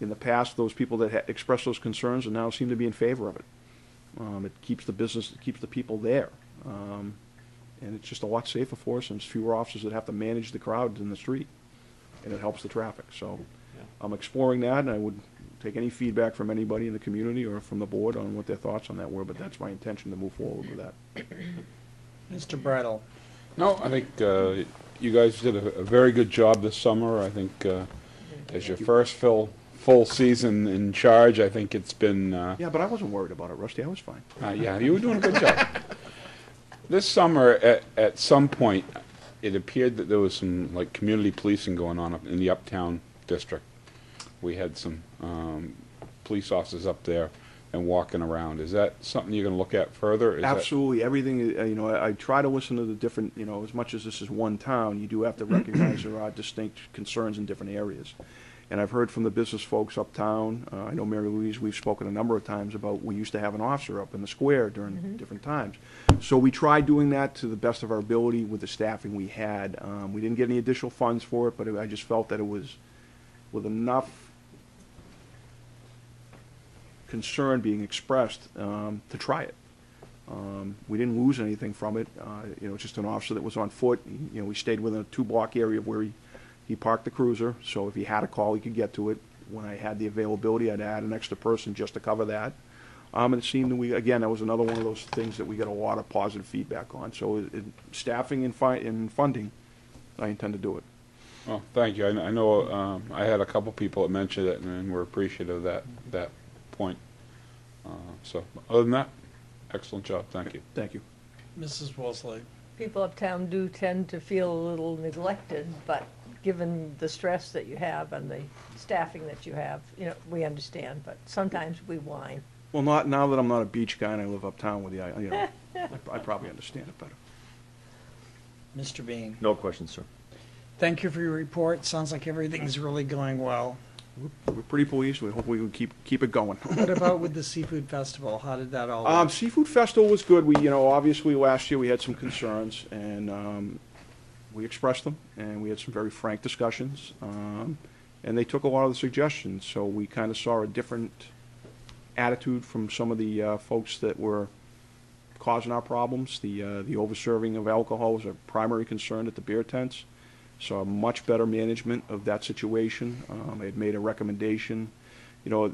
in the past, those people that ha- expressed those concerns and now seem to be in favor of it. Um, it keeps the business, it keeps the people there. Um, and it's just a lot safer for us, and there's fewer officers that have to manage the crowd in the street. And it helps the traffic, so. I'm exploring that, and I would take any feedback from anybody in the community or from the board on what their thoughts on that were, but that's my intention to move forward with that. Mr. Bridle. No, I think uh, you guys did a a very good job this summer. I think uh, as your first full, full season in charge, I think it's been, uh, Yeah, but I wasn't worried about it, Rusty, I was fine. uh, yeah, you were doing a good job. [LAUGHS] This summer, at, at some point, it appeared that there was some, like, community policing going on up in the Uptown District. We had some um, police officers up there and walking around. Is that something you're gonna look at further? Is that- Absolutely, everything, uh, you know, I I try to listen to the different, you know, as much as this is one town, you do have to recognize [CLEARS THROAT] there are distinct concerns in different areas. And I've heard from the business folks uptown, uh, I know Mary Louise, we've spoken a number of times about, we used to have an officer up in the square during different times. So we tried doing that to the best of our ability with the staffing we had. Um, We didn't get any additional funds for it, but I just felt that it was with enough concern being expressed um, to try it. Um, we didn't lose anything from it. Uh, you know, just an officer that was on foot. He- You know, we stayed within a two-block area of where he, he parked the cruiser, so if he had a call, he could get to it. When I had the availability, I'd add an extra person just to cover that. Um, and it seemed that we, again, that was another one of those things that we got a lot of positive feedback on. So it, it- staffing and fi- and funding, I intend to do it. Well, thank you. I I know, um, I had a couple people that mentioned it and were appreciative of that, that point. Uh, So, other than that, excellent job, thank you. Thank you. Mrs. Woolsey. People uptown do tend to feel a little neglected, but given the stress that you have and the staffing that you have, you know, we understand, but sometimes we whine. Well, not, now that I'm not a beach guy and I live uptown with you, I, you know, [LAUGHS] I I probably understand it better. Mr. Bean. No questions, sir. Thank you for your report. Sounds like everything's really going well. We're pretty pleased. We hope we can keep, keep it going. [LAUGHS] What about with the seafood festival? How did that all Um. Seafood Festival was good. We, you know, obviously last year we had some concerns and, um, we expressed them and we had some very frank discussions. Um, and they took a lot of the suggestions, so we kind of saw a different attitude from some of the uh, folks that were causing our problems. The, uh, the over-serving of alcohol was a primary concern at the beer tents. So a much better management of that situation. Um, I had made a recommendation. You know,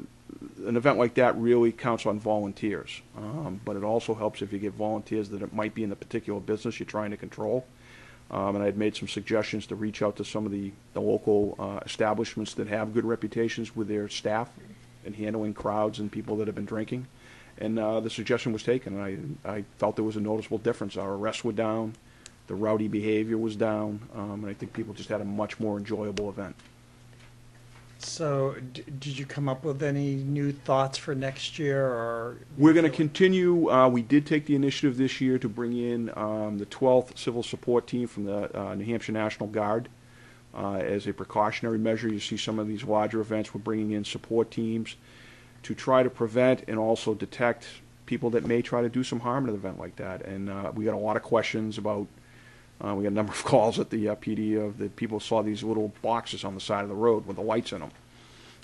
an event like that really counts on volunteers. Um, but it also helps if you get volunteers that it might be in the particular business you're trying to control. Um, and I had made some suggestions to reach out to some of the, the local uh, establishments that have good reputations with their staff and handling crowds and people that have been drinking. And uh, the suggestion was taken, and I, I felt there was a noticeable difference. Our arrests were down, the rowdy behavior was down, um, and I think people just had a much more enjoyable event. So, d- did you come up with any new thoughts for next year, or? We're going to continue, uh, we did take the initiative this year to bring in um, the 12th Civil Support Team from the uh, New Hampshire National Guard. Uh, As a precautionary measure, you see some of these larger events, we're bringing in support teams to try to prevent and also detect people that may try to do some harm at an event like that. And uh, we got a lot of questions about, uh, we got a number of [LAUGHS] calls at the uh, PD of the people saw these little boxes on the side of the road with the lights in them.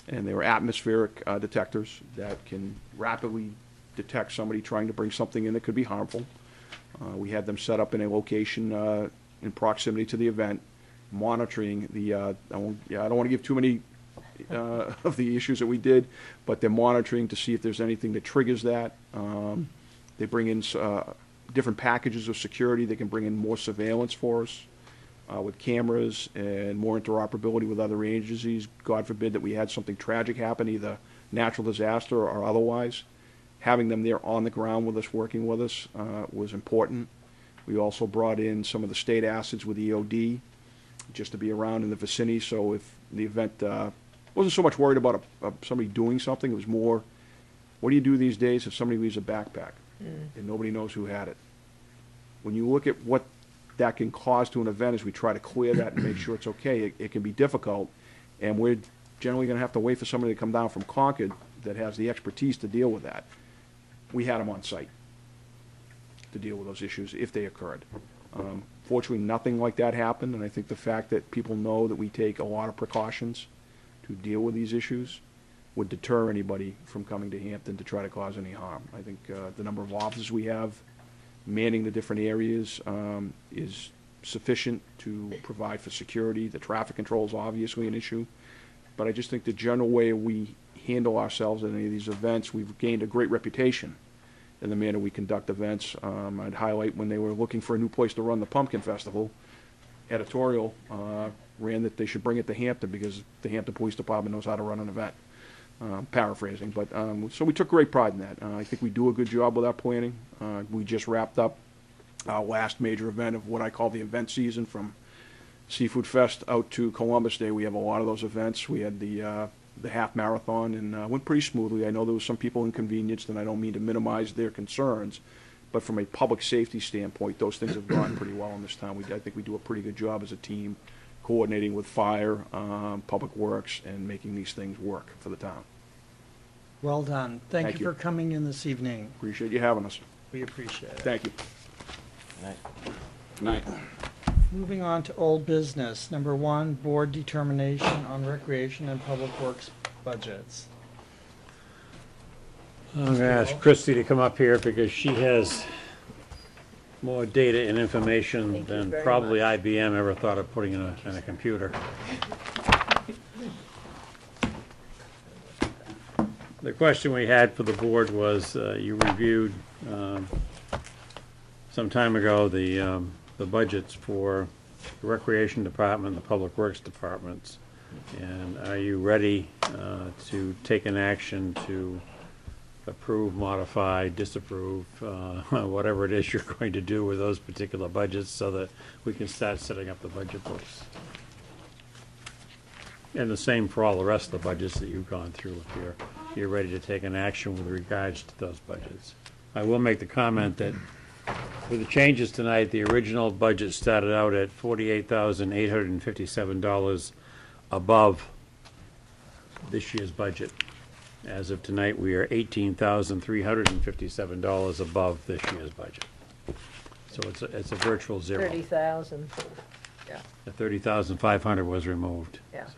And they were atmospheric uh, detectors that can rapidly detect somebody trying to bring something in that could be harmful. Uh, we had them set up in a location uh, in proximity to the event, monitoring the. Uh, I, yeah, I don't want to give too many uh, [LAUGHS] of the issues that we did, but they're monitoring to see if there's anything that triggers that. Um, they bring in uh, different packages of security. They can bring in more surveillance for us uh, with cameras and more interoperability with other agencies. God forbid that we had something tragic happen, either natural disaster or otherwise. Having them there on the ground with us, working with us, uh, was important. We also brought in some of the state assets with EOD, just to be around in the vicinity. So if the event uh, wasn't so much worried about a, a, somebody doing something, it was more, what do you do these days if somebody leaves a backpack and nobody knows who had it? When you look at what that can cause to an event as we try to clear that and make sure it's okay, it, it can be difficult. And we're generally going to have to wait for somebody to come down from Concord that has the expertise to deal with that. We had them on site to deal with those issues if they occurred. Um, fortunately, nothing like that happened, and I think the fact that people know that we take a lot of precautions to deal with these issues would deter anybody from coming to Hampton to try to cause any harm. I think uh, the number of officers we have manning the different areas um, is sufficient to provide for security. The traffic control is obviously an issue. But I just think the general way we handle ourselves at any of these events, we've gained a great reputation in the manner we conduct events. Um, I'd highlight when they were looking for a new place to run the Pumpkin Festival, editorial uh, ran that they should bring it to Hampton because the Hampton Police Department knows how to run an event. Um, paraphrasing, but um, so we took great pride in that. Uh, I think we do a good job with our planning. Uh, we just wrapped up our last major event of what I call the event season from Seafood Fest out to Columbus Day. We have a lot of those events. We had the uh, the half marathon and uh, went pretty smoothly. I know there was some people inconvenienced, and I don't mean to minimize their concerns, but from a public safety standpoint, those things have gone pretty well in this town. We I think we do a pretty good job as a team, coordinating with fire, um, public works, and making these things work for the town. Well done. Thank Thank you you. for coming in this evening. Appreciate you having us. We appreciate it. Thank you. Night. Night. Moving on to old business. Number one, board determination on recreation and public works budgets. I'm going to ask Christy to come up here because she has more data and information Thank you than very probably. IBM ever thought of putting in a, in a computer. [LAUGHS] The question we had for the board was, uh, you reviewed um, some time ago the, um, the budgets for the Recreation Department, and the Public Works Departments. And are you ready uh, to take an action to approve, modify, disapprove, uh, [LAUGHS] whatever it is you're [LAUGHS] going to do with those particular budgets so that we can start setting up the budget books? And the same for all the rest of the budgets that you've gone through if you're, you're ready to take an action with regards to those budgets. I will make the comment that with the changes tonight, the original budget started out at forty-eight thousand eight hundred and fifty-seven dollars above this year's budget. As of tonight, we are eighteen thousand three hundred and fifty-seven dollars above this year's budget. So it's a, it's a virtual zero. Thirty thousand, yeah. The thirty thousand five hundred was removed. Yeah. so.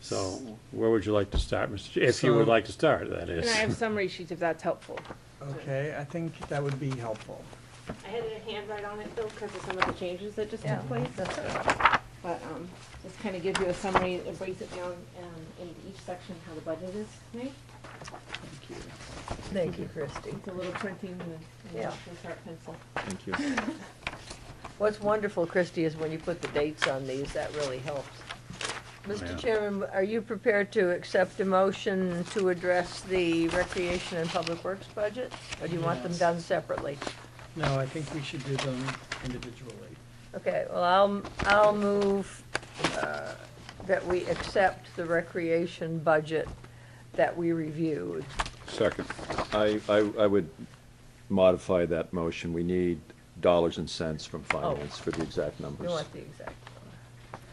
So where would you like to start, Mr. Ch- If you would So- like to start, that is. And. I have [LAUGHS] summary sheets if that's helpful. Okay, I think that would be helpful. I had a handwrite on it though, because of some of the changes that just Yeah, took place. that's all right. But, um, just kind of gives you a summary, it breaks it down, um, in each section how the budget is made. Thank you. Thank you, Christy. It's a little printing and, and Yeah. a sharp pencil. Thank you. [LAUGHS] What's wonderful, Christy, is when you put the dates on these, that really helps. Yeah. Mr. Chairman, are you prepared to accept a motion to address the recreation and public works budget? Or do you want them Yes. done separately? No, I think we should do them individually. Okay, well, I'll, I'll move, uh, that we accept the recreation budget that we reviewed. Second. I, I, I would modify that motion. We need dollars and cents from finance for the exact You numbers. want the exact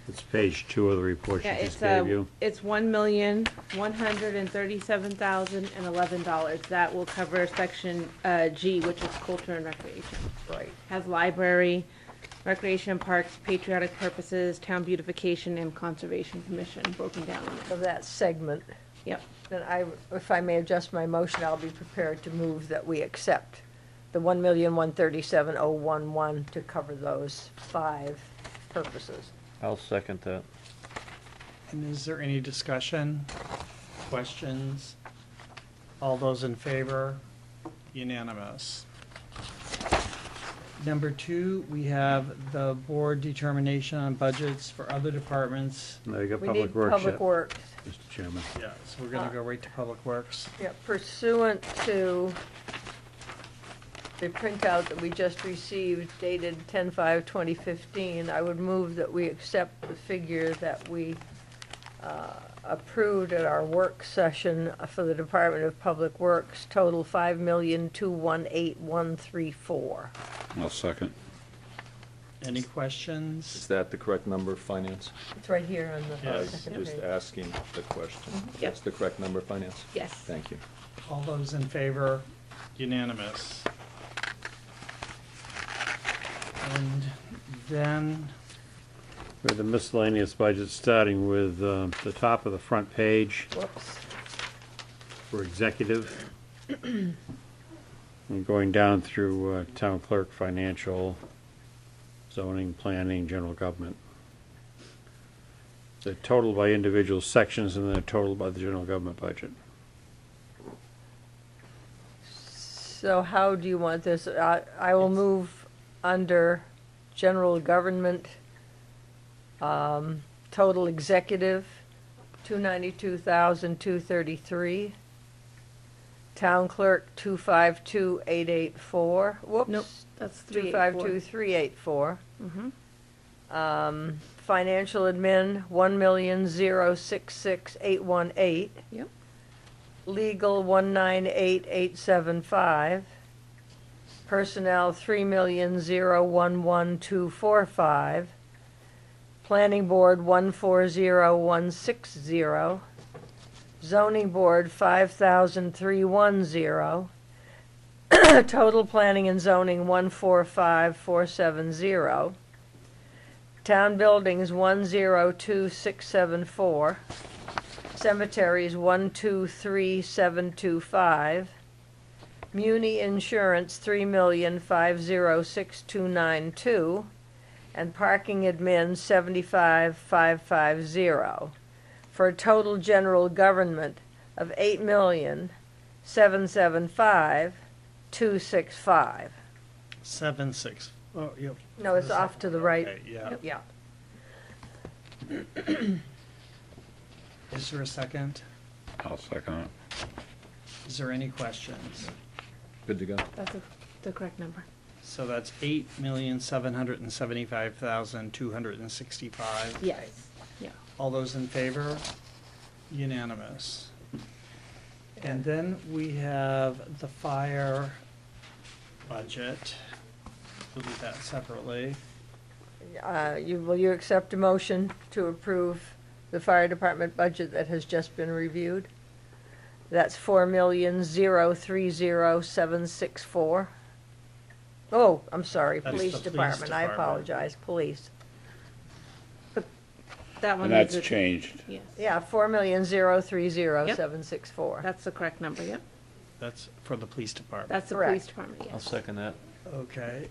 It's page two of the report she Yeah, just it's, gave uh, you. it's one million, one hundred and thirty-seven thousand and eleven dollars. That will cover section, uh, G, which is culture and recreation. Right. Has library, recreation, parks, patriotic purposes, town beautification, and conservation commission broken down. Of that segment. Yep. then I, if I may adjust my motion, I'll be prepared to move that we accept the one million, one thirty-seven, oh, one, one to cover those five purposes. I'll second that. And is there any discussion, questions? All those in favor? Unanimous. Number two, we have the board determination on budgets for other departments. No, you got We public need works public yet, works. Mr. Chairman. Yeah, so we're gonna go right to Public Works. Yeah, pursuant to the printout that we just received dated 10/5/2015, I would move that we accept the figure that we uh, approved at our work session for the Department of Public Works, total five million two one eight one three four. I'll second. Any questions? Is questions? that the correct number, of finance? It's right here on the I was second just page. asking the question. Yep. That's the correct number, finance? Yes. Thank you. All those in favor? Unanimous. And then, We have the miscellaneous budget, starting with uh, the top of the front page Whoops. for executive. And going down through uh, town clerk, financial, zoning, planning, general government. The total by individual sections and then the total by the general government budget. So how do you want this? I, I will move under general government, um, total executive, two ninety-two thousand, two thirty-three. Town clerk, two five two, eight eight four, whoops. Nope, that's Two three five two, three eight four. Mm-hmm. Um, financial admin, one million, zero, six, six, eight, one, eight. Yep. Legal, one nine eight eight seven five. Personnel, three million, zero, one one two four five. Planning Board 140160, Zoning Board 50310, [CLEARS THROAT] Total Planning and Zoning 145470, Town Buildings 102674, Cemeteries 123725, Muni Insurance 3506292, and parking admin, seventy-five five five zero. For a total general government of eight million seven seven five two six five. seven, six, oh, yep. No, it's off to the right. Okay, yeah. Yeah. [CLEARS THROAT] Is there a second? I'll second it. Is there any questions? Good to go. That's a- the correct number. So that's eight million, seven hundred and seventy-five thousand, two hundred and sixty-five. Yes. Yeah. All those in favor? Unanimous. And then we have the fire budget. We'll do that separately. Uh, you, will you accept a motion to approve the fire department budget that has just been reviewed? That's four million, zero, three, zero, seven, six, four. Oh, I'm sorry, That's police the police department, I department. apologize, police. But that one And that's a- changed. Yes, Yeah, four million zero three zero seven six four. that's the correct number, yep. That's for the police department. That's the Correct. police department, I'll yes. second that. Okay.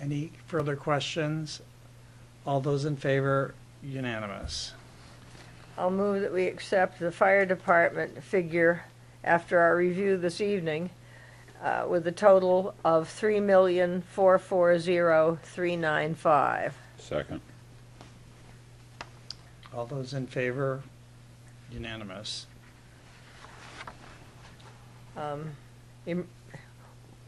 Any further questions? All those in favor, unanimous. I'll move that we accept the fire department figure after our review this evening, uh, with a total of three million four four zero three nine five. Second. All those in favor, unanimous. Um, em-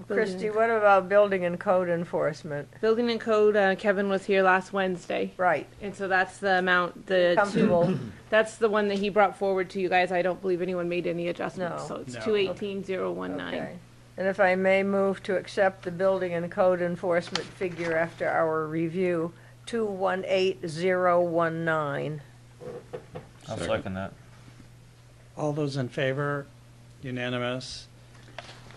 Christie, what about building and code enforcement? Building and code, uh, Kevin was here last Wednesday, Right, and so that's the amount, the two, comfortable, [CLEARS THROAT] that's the one that he brought forward to you guys. I don't believe anyone made any adjustments, No. so it's No. two eighteen zero one nine. okay. And if I may move to accept the building and code enforcement figure after our review, two one eight zero one nine. I'll Second. second that. All those in favor, unanimous.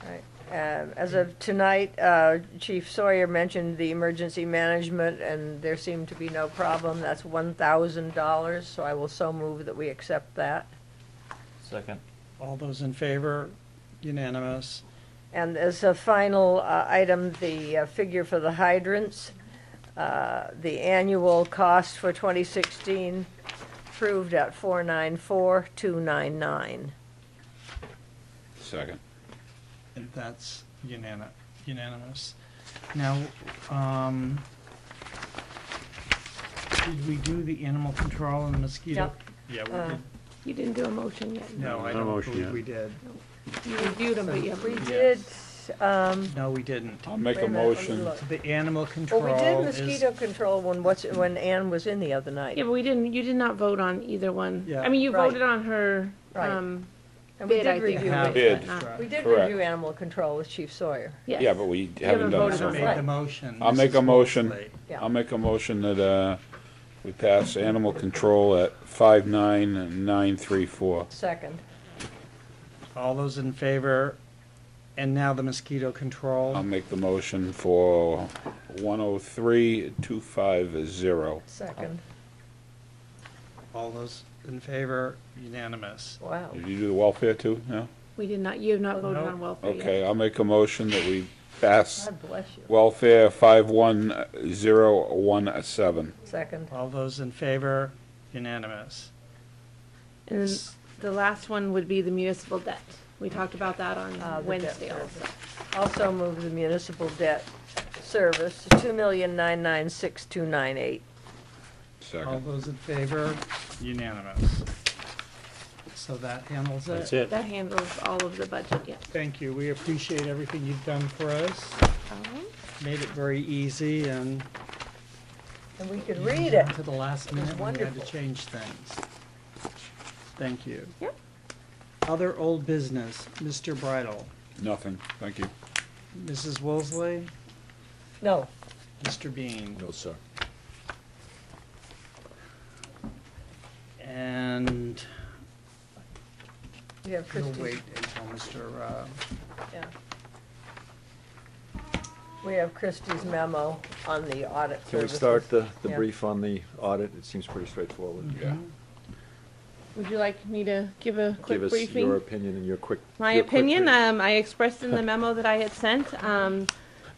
Right. Um, As of tonight, uh, Chief Sawyer mentioned the emergency management, and there seemed to be no problem. That's one thousand dollars, so I will so move that we accept that. Second. All those in favor, unanimous. And as a final uh, item, the uh, figure for the hydrants, uh, the annual cost for 2016 approved at 494,299. Second. And that's unani- unanimous. Now, um, did we do the animal control and the mosquito? Yeah, we Uh, did. You didn't do a motion yet. No, I No don't motion believe yet. we did. You reviewed them, but you We haven't. did, um, No, we didn't. I'll make Wait a a minute, let me motion. look. The animal well, control we did is. mosquito control when, what's, when Ann was in the other night. Yeah, but we didn't, you did not vote on either one. Yeah. I mean, you Right. voted on her, Right. um, And we bid, did I think. review Have it. Bid. but not- We did Correct. review animal control with Chief Sawyer. yes. Yeah, but we haven't haven't done voted so. on Made Right. the motion. I'll make a motion. Woolsey. Yeah. I'll make a motion that, uh, we pass animal control at five nine nine three four. Second. All those in favor, and now the mosquito control. I'll make the motion for one oh three two five zero. Second. All those in favor, unanimous. Wow. Did you do the welfare too? No? We did not, you have not voted No. on welfare yet. Okay, I'll make a motion that we pass God bless you. welfare five one zero one seven. Second. All those in favor, unanimous. And then the last one would be the municipal debt. We talked about that Ah, on the debt Wednesday service. also. Also move the municipal debt service, to two million nine nine six two nine eight. All Second. those in favor, unanimous. So that handles it. That's it. That handles all of the budget, yes. Thank you. We appreciate everything you've done for us. Um, Made it very easy and. And we could read it. To the last minute we had to wonderful. change things. Thank you. Yep. Other old business, Mr. Bridle, Nothing, thank you. Mrs. Woolsey, No, Mr. Bean. No, sir. And you have we'll Christie's. wait until Mr. uh, Yeah. We have Christie's memo on the audit Can we services. start the, the Yeah. brief on the audit? It seems pretty straightforward. Yeah. Would you like me to give a quick Give us briefing? your opinion and your quick. My your quick opinion, brief. um, I expressed in the memo that I had sent. Um,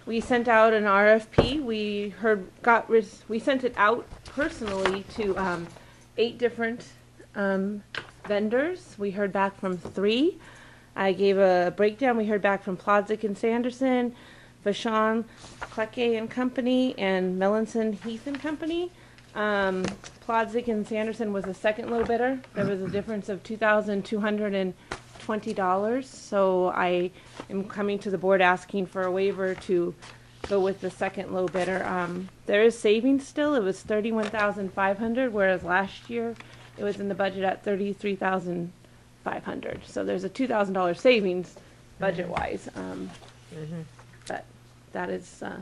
we sent out an RFP. We heard, got, res- we sent it out personally to, um, eight different, um, vendors. We heard back from three. I gave a breakdown. We heard back from Plodzik and Sanderson, Vachon, Clukay and Company, and Melanson Heath and Company. Um, Plodzik and Sanderson was the second low bidder. There was a difference of two thousand two hundred and twenty dollars. So I am coming to the board asking for a waiver to go with the second low bidder. Um, there is savings still. It was thirty-one thousand five hundred, whereas last year it was in the budget at thirty-three thousand five hundred. So there's a two thousand dollar savings budget-wise. Um, Mhm. but that is, uh,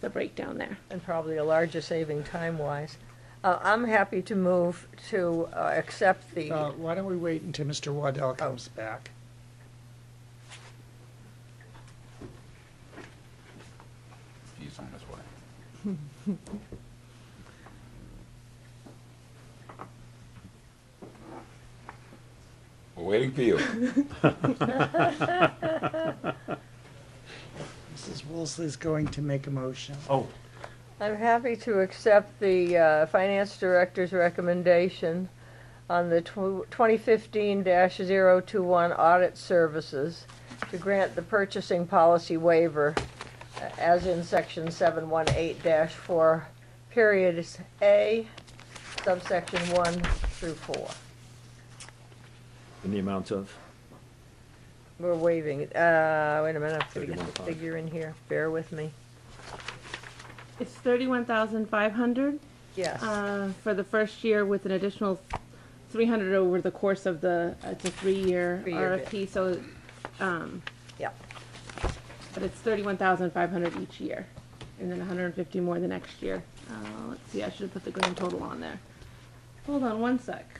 the breakdown there. and probably a larger saving time-wise. Uh, I'm happy to move to uh, accept Uh, the, Why don't we wait until Mr. Waddell comes oh. back? He's on his way. [LAUGHS] We're waiting for you. [LAUGHS] Mrs. Woolsey's going to make a motion. Oh, I'm happy to accept the uh, finance director's recommendation on the tw- 2015-021 audit services to grant the purchasing policy waiver uh, as in section 718-4, periods A, subsection 1 through 4. In the amount of? We're waiving it. Uh, wait a minute, I've got to get the 31.5. figure in here. Bear with me. It's thirty-one thousand five hundred, Yes. uh, for the first year with an additional three hundred over the course of the, it's a three-year Three-year bid. RFP, so, um, Yep. but it's thirty-one thousand five hundred each year, and then hundred and fifty more the next year. Uh, let's see, I should have put the grand total on there. Hold on one sec.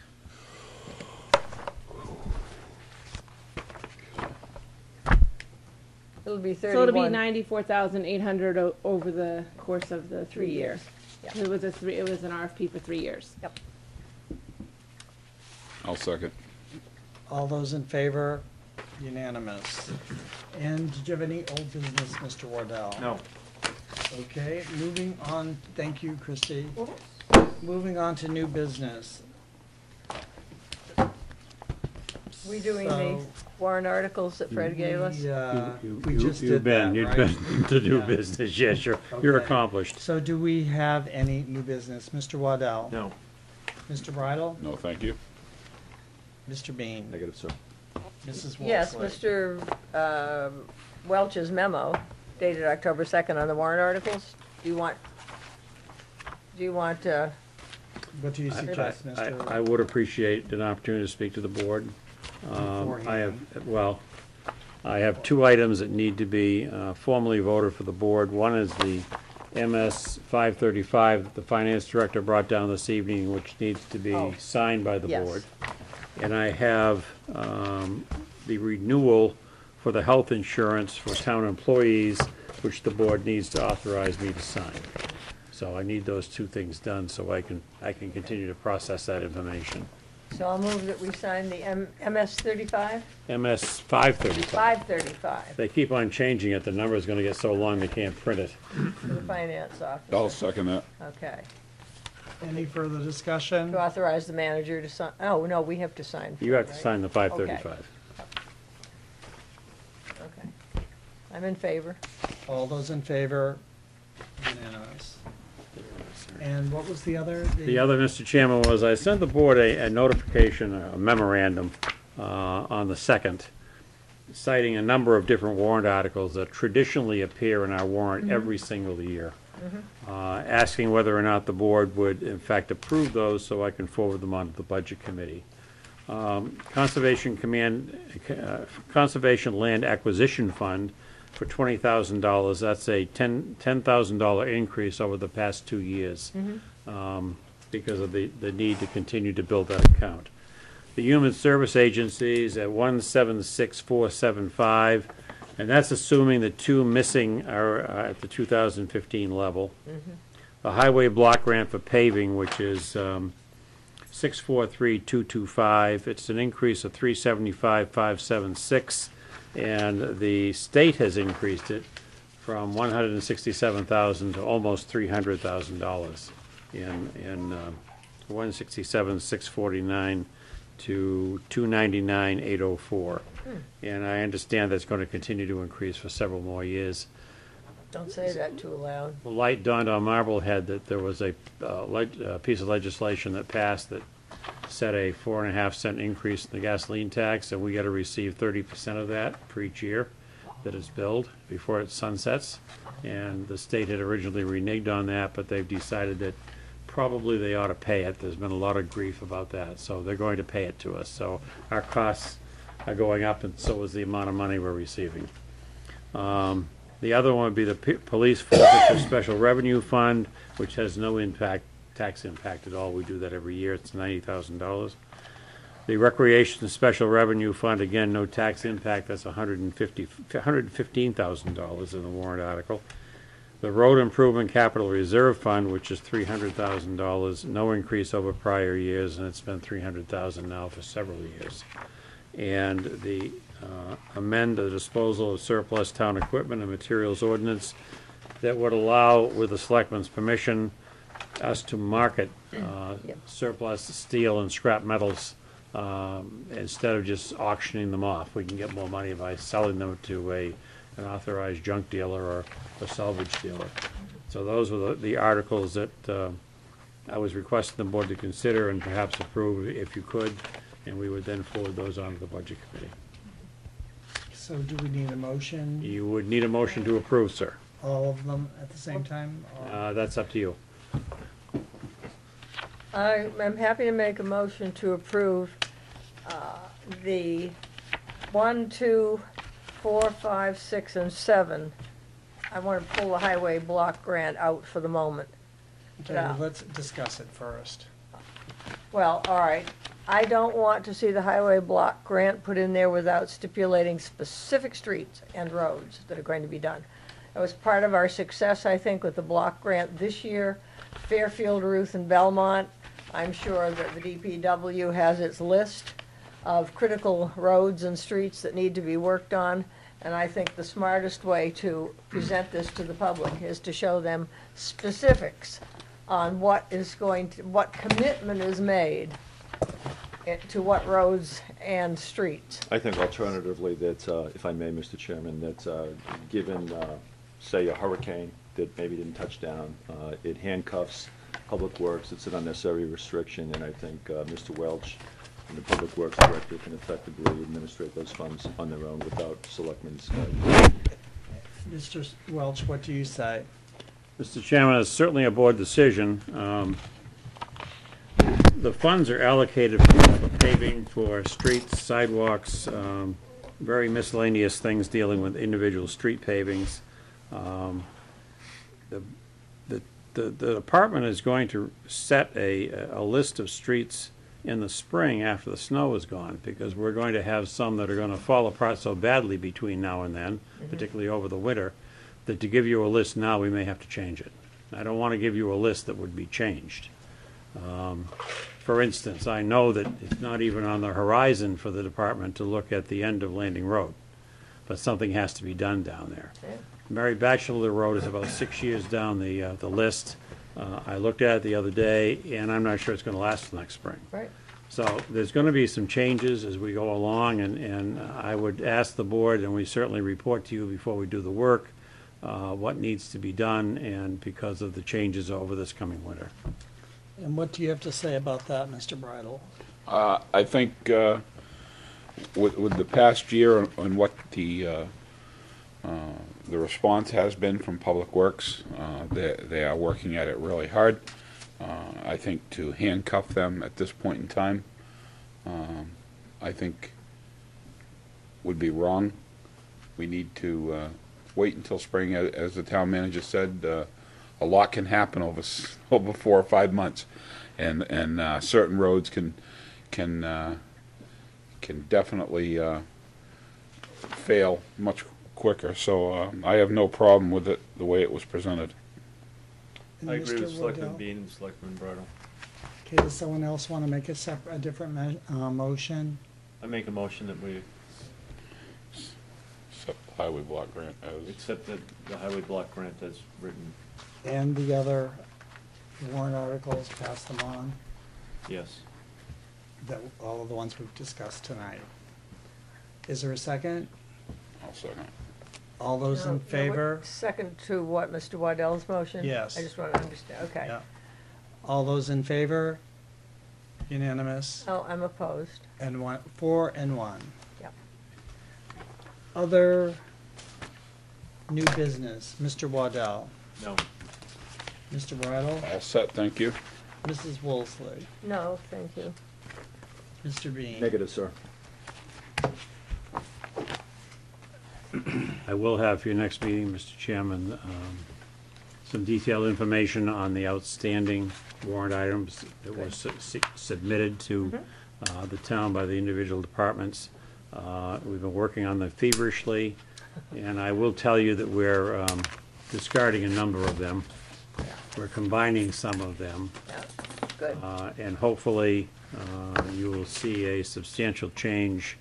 It'll be So it'll be 31. ninety-four thousand eight hundred o- over the course of the three Three years. years. It was a three, it was an RFP for three years. Yep. I'll second. All those in favor? Unanimous. And did you have any old business, Mr. Waddell? no. Okay, moving on, thank you, Christie. Moving on to new business. We doing the warrant articles that Fred gave us? we, uh, You- we you- just you've did been- that, You've right? been [LAUGHS] to do Yeah. business, yes, you're, you're Okay. accomplished. So do we have any new business? Mr. Waddell? No. Mr. Bridle? No, thank you. Mr. Bean? Negative, sir. Mrs. Woolsey? Yes, Mr. um, Welch's memo dated October 2nd on the warrant articles. Do you want, do you want, uh, What do you I- suggest, I- Mr.? I would appreciate an opportunity to speak to the board. Um, I have, well, I have two items that need to be uh, formally voted for the board. One is the MS 535 that the finance director brought down this evening, which needs to be Oh. signed by the Yes. board. And I have um, the renewal for the health insurance for town employees, which the board needs to authorize me to sign. So I need those two things done so I can, I can continue to process that information. So I'll move that we sign the M- MS 35? MS 535. 535 They keep on changing it, the number's gonna get so long they can't print it. for the finance officer. I'll second that. Okay. Any further discussion? To authorize the manager to sign, oh, no, we have to sign. You have to right? sign the 535. Okay. I'm in favor. All those in favor? Unanimous. And what was the other? The other, Mr. Chairman, was I sent the board a a notification, a memorandum, uh, on the second, citing a number of different warrant articles that traditionally appear in our warrant every single year. Uh, asking whether or not the board would in fact approve those, so I can forward them on to the Budget Committee. Um, Conservation Command, uh, Conservation Land Acquisition Fund for twenty thousand dollars. That's a ten, ten thousand dollar increase over the past two years. um, Because of the, the need to continue to build that account. The Human Service Agencies at one seven six four seven five, and that's assuming the two missing are uh, at the two thousand fifteen level. The Highway Block Grant for paving, which is, um, six four three two two five. It's an increase of three seventy-five five seven six, and the state has increased it from one hundred and sixty-seven thousand to almost three hundred thousand dollars in, in, um, one sixty-seven six forty-nine to two ninety-nine eight oh four. And I understand that's gonna continue to increase for several more years. Don't say that too loud. The light dawned on Marblehead that there was a, uh, leg- a piece of legislation that passed that set a four and a half cent increase in the gasoline tax, and we gotta receive thirty percent of that for each year that is billed before it sunsets. And the state had originally reneged on that, but they've decided that probably they ought to pay it. There's been a lot of grief about that, so they're going to pay it to us. So our costs are going up, and so is the amount of money we're receiving. Um, The other one would be the P- Police Forfeiture Special Revenue Fund, which has no impact, tax impact at all. We do that every year. It's ninety thousand dollars. The Recreation Special Revenue Fund, again, no tax impact. That's hundred and fifty, hundred and fifteen thousand dollars in the warrant article. The Road Improvement Capital Reserve Fund, which is three hundred thousand dollars, no increase over prior years, and it's been three hundred thousand now for several years. and the uh, amend the disposal of surplus town equipment and materials ordinance that would allow, with the selectman's permission, us to market uh, Yep. surplus steel and scrap metals um, instead of just auctioning them off. We can get more money by selling them to a, an authorized junk dealer or a salvage dealer. So those were the, the articles that uh, I was requesting the board to consider and perhaps approve if you could, and we would then forward those on to the budget committee. So do we need a motion, You would need a motion to approve, sir. all of them at the same time? or- Uh, That's up to you. I am happy to make a motion to approve uh, the one, two, four, five, six, and seven. I want to pull the highway block grant out for the moment. Okay, Yeah. well, let's discuss it first. Well, all right. I don't want to see the highway block grant put in there without stipulating specific streets and roads that are going to be done. It was part of our success, I think, with the block grant this year. Fairfield, Ruth, and Belmont. I'm sure that the DPW has its list of critical roads and streets that need to be worked on. And I think the smartest way to present this to the public is to show them specifics on what is going to, what commitment is made to what roads and streets. I think alternatively that, uh, if I may, Mr. Chairman, that uh, given, uh, say, a hurricane that maybe didn't touch down, uh, it handcuffs Public Works, it's an unnecessary restriction, and I think uh, Mr. Welch and the Public Works Director can effectively administrate those funds on their own without selectmen's guidance. Mr. Welch, what do you say? Mr. Chairman, it's certainly a board decision. Um, The funds are allocated for paving, for streets, sidewalks, um, very miscellaneous things dealing with individual street pavings. Um, The, the, the department is going to set a, a list of streets in the spring after the snow is gone, because we're going to have some that are gonna fall apart so badly between now and then, particularly over the winter, that to give you a list now, we may have to change it. I don't want to give you a list that would be changed. Um, For instance, I know that it's not even on the horizon for the department to look at the end of Landing Road, but something has to be done down there. Mary Batchelor Road is about six years down the, uh, the list. Uh, I looked at it the other day, and I'm not sure it's going to last till next spring. Right. So there's going to be some changes as we go along, and, and I would ask the board, and we certainly report to you before we do the work, uh, what needs to be done, and because of the changes over this coming winter. And what do you have to say about that, Mr. Bridle? Uh, I think, uh, with, with the past year and what the, uh, uh, the response has been from Public Works, uh, they, they are working at it really hard. Uh, I think to handcuff them at this point in time, um, I think would be wrong. We need to, uh, wait until spring, as, the town manager said, uh, a lot can happen over, [LAUGHS] over four or five months. And, and, uh, certain roads can, can, uh, can definitely, uh, fail much quicker. So, uh, I have no problem with it, the way it was presented. And I agree Mr. with Selectman Waddell? Bean and Selectman Bridle. Okay, does someone else want to make a separate, a different me- uh, motion? I make a motion that we Except highway block grant as. accept the, the highway block grant as written. And the other warrant articles, pass them on, Yes. that, all of the ones we've discussed tonight. Is there a second? I'll second. All those No, no, in what- favor? Second to what, Mr. Waddell's motion? Yes. I just want to understand, okay. Yeah. All those in favor? Unanimous? Oh, I'm opposed. And one, four and one. Yep. Other new business, Mr. Waddell, No. Mr. Bridle, All set, thank you. Mrs. Woolsey, No, thank you. Mr. Bean. Negative, sir. I will have for your next meeting, Mr. Chairman, um, some detailed information on the outstanding warrant items that were su- su- submitted to uh, the town by the individual departments. Uh, We've been working on them feverishly, and I will tell you that we're um, discarding a number of them. We're combining some of them. Yeah, good. Uh, And hopefully, uh, you will see a substantial change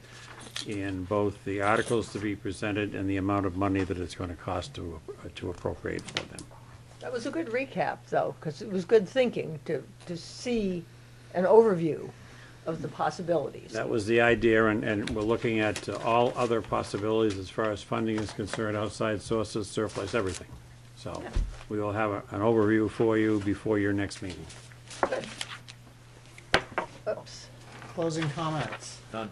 in both the articles to be presented and the amount of money that it's gonna cost to, to appropriate for them. That was a good recap, though, because it was good thinking to, to see an overview of the possibilities. That was the idea, and, and we're looking at uh, all other possibilities as far as funding is concerned, outside sources, surplus, everything. So, we will have a- an overview for you before your next meeting. Good. Oops. Closing comments. Done.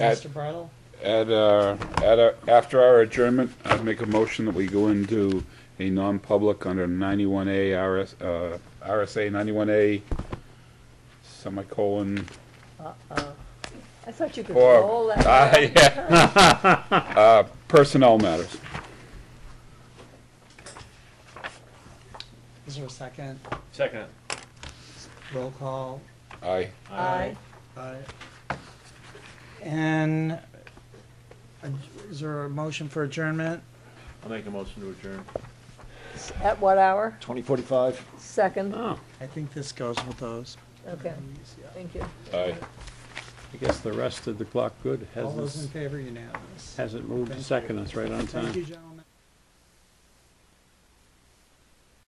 At- Mr. Bridle? At, uh, at, our- after our adjournment, I'd make a motion that we go into a non-public under ninety-one A RS, uh, RSA ninety-one A semicolon, Uh uh. I thought you could or, roll that. uh, down. [LAUGHS] yeah. Uh, personnel matters. Is there a second? Second. Roll call. Aye. Aye. Aye. And uh, is there a motion for adjournment? I'll make a motion to adjourn. At what hour? Twenty forty-five? Second? Oh, I think this goes with those. Okay, thank you. Aye. I guess the rest of the clock good, All those in hasn't, favor unanimous. hasn't moved a second, it's right on time. Thank you, gentlemen.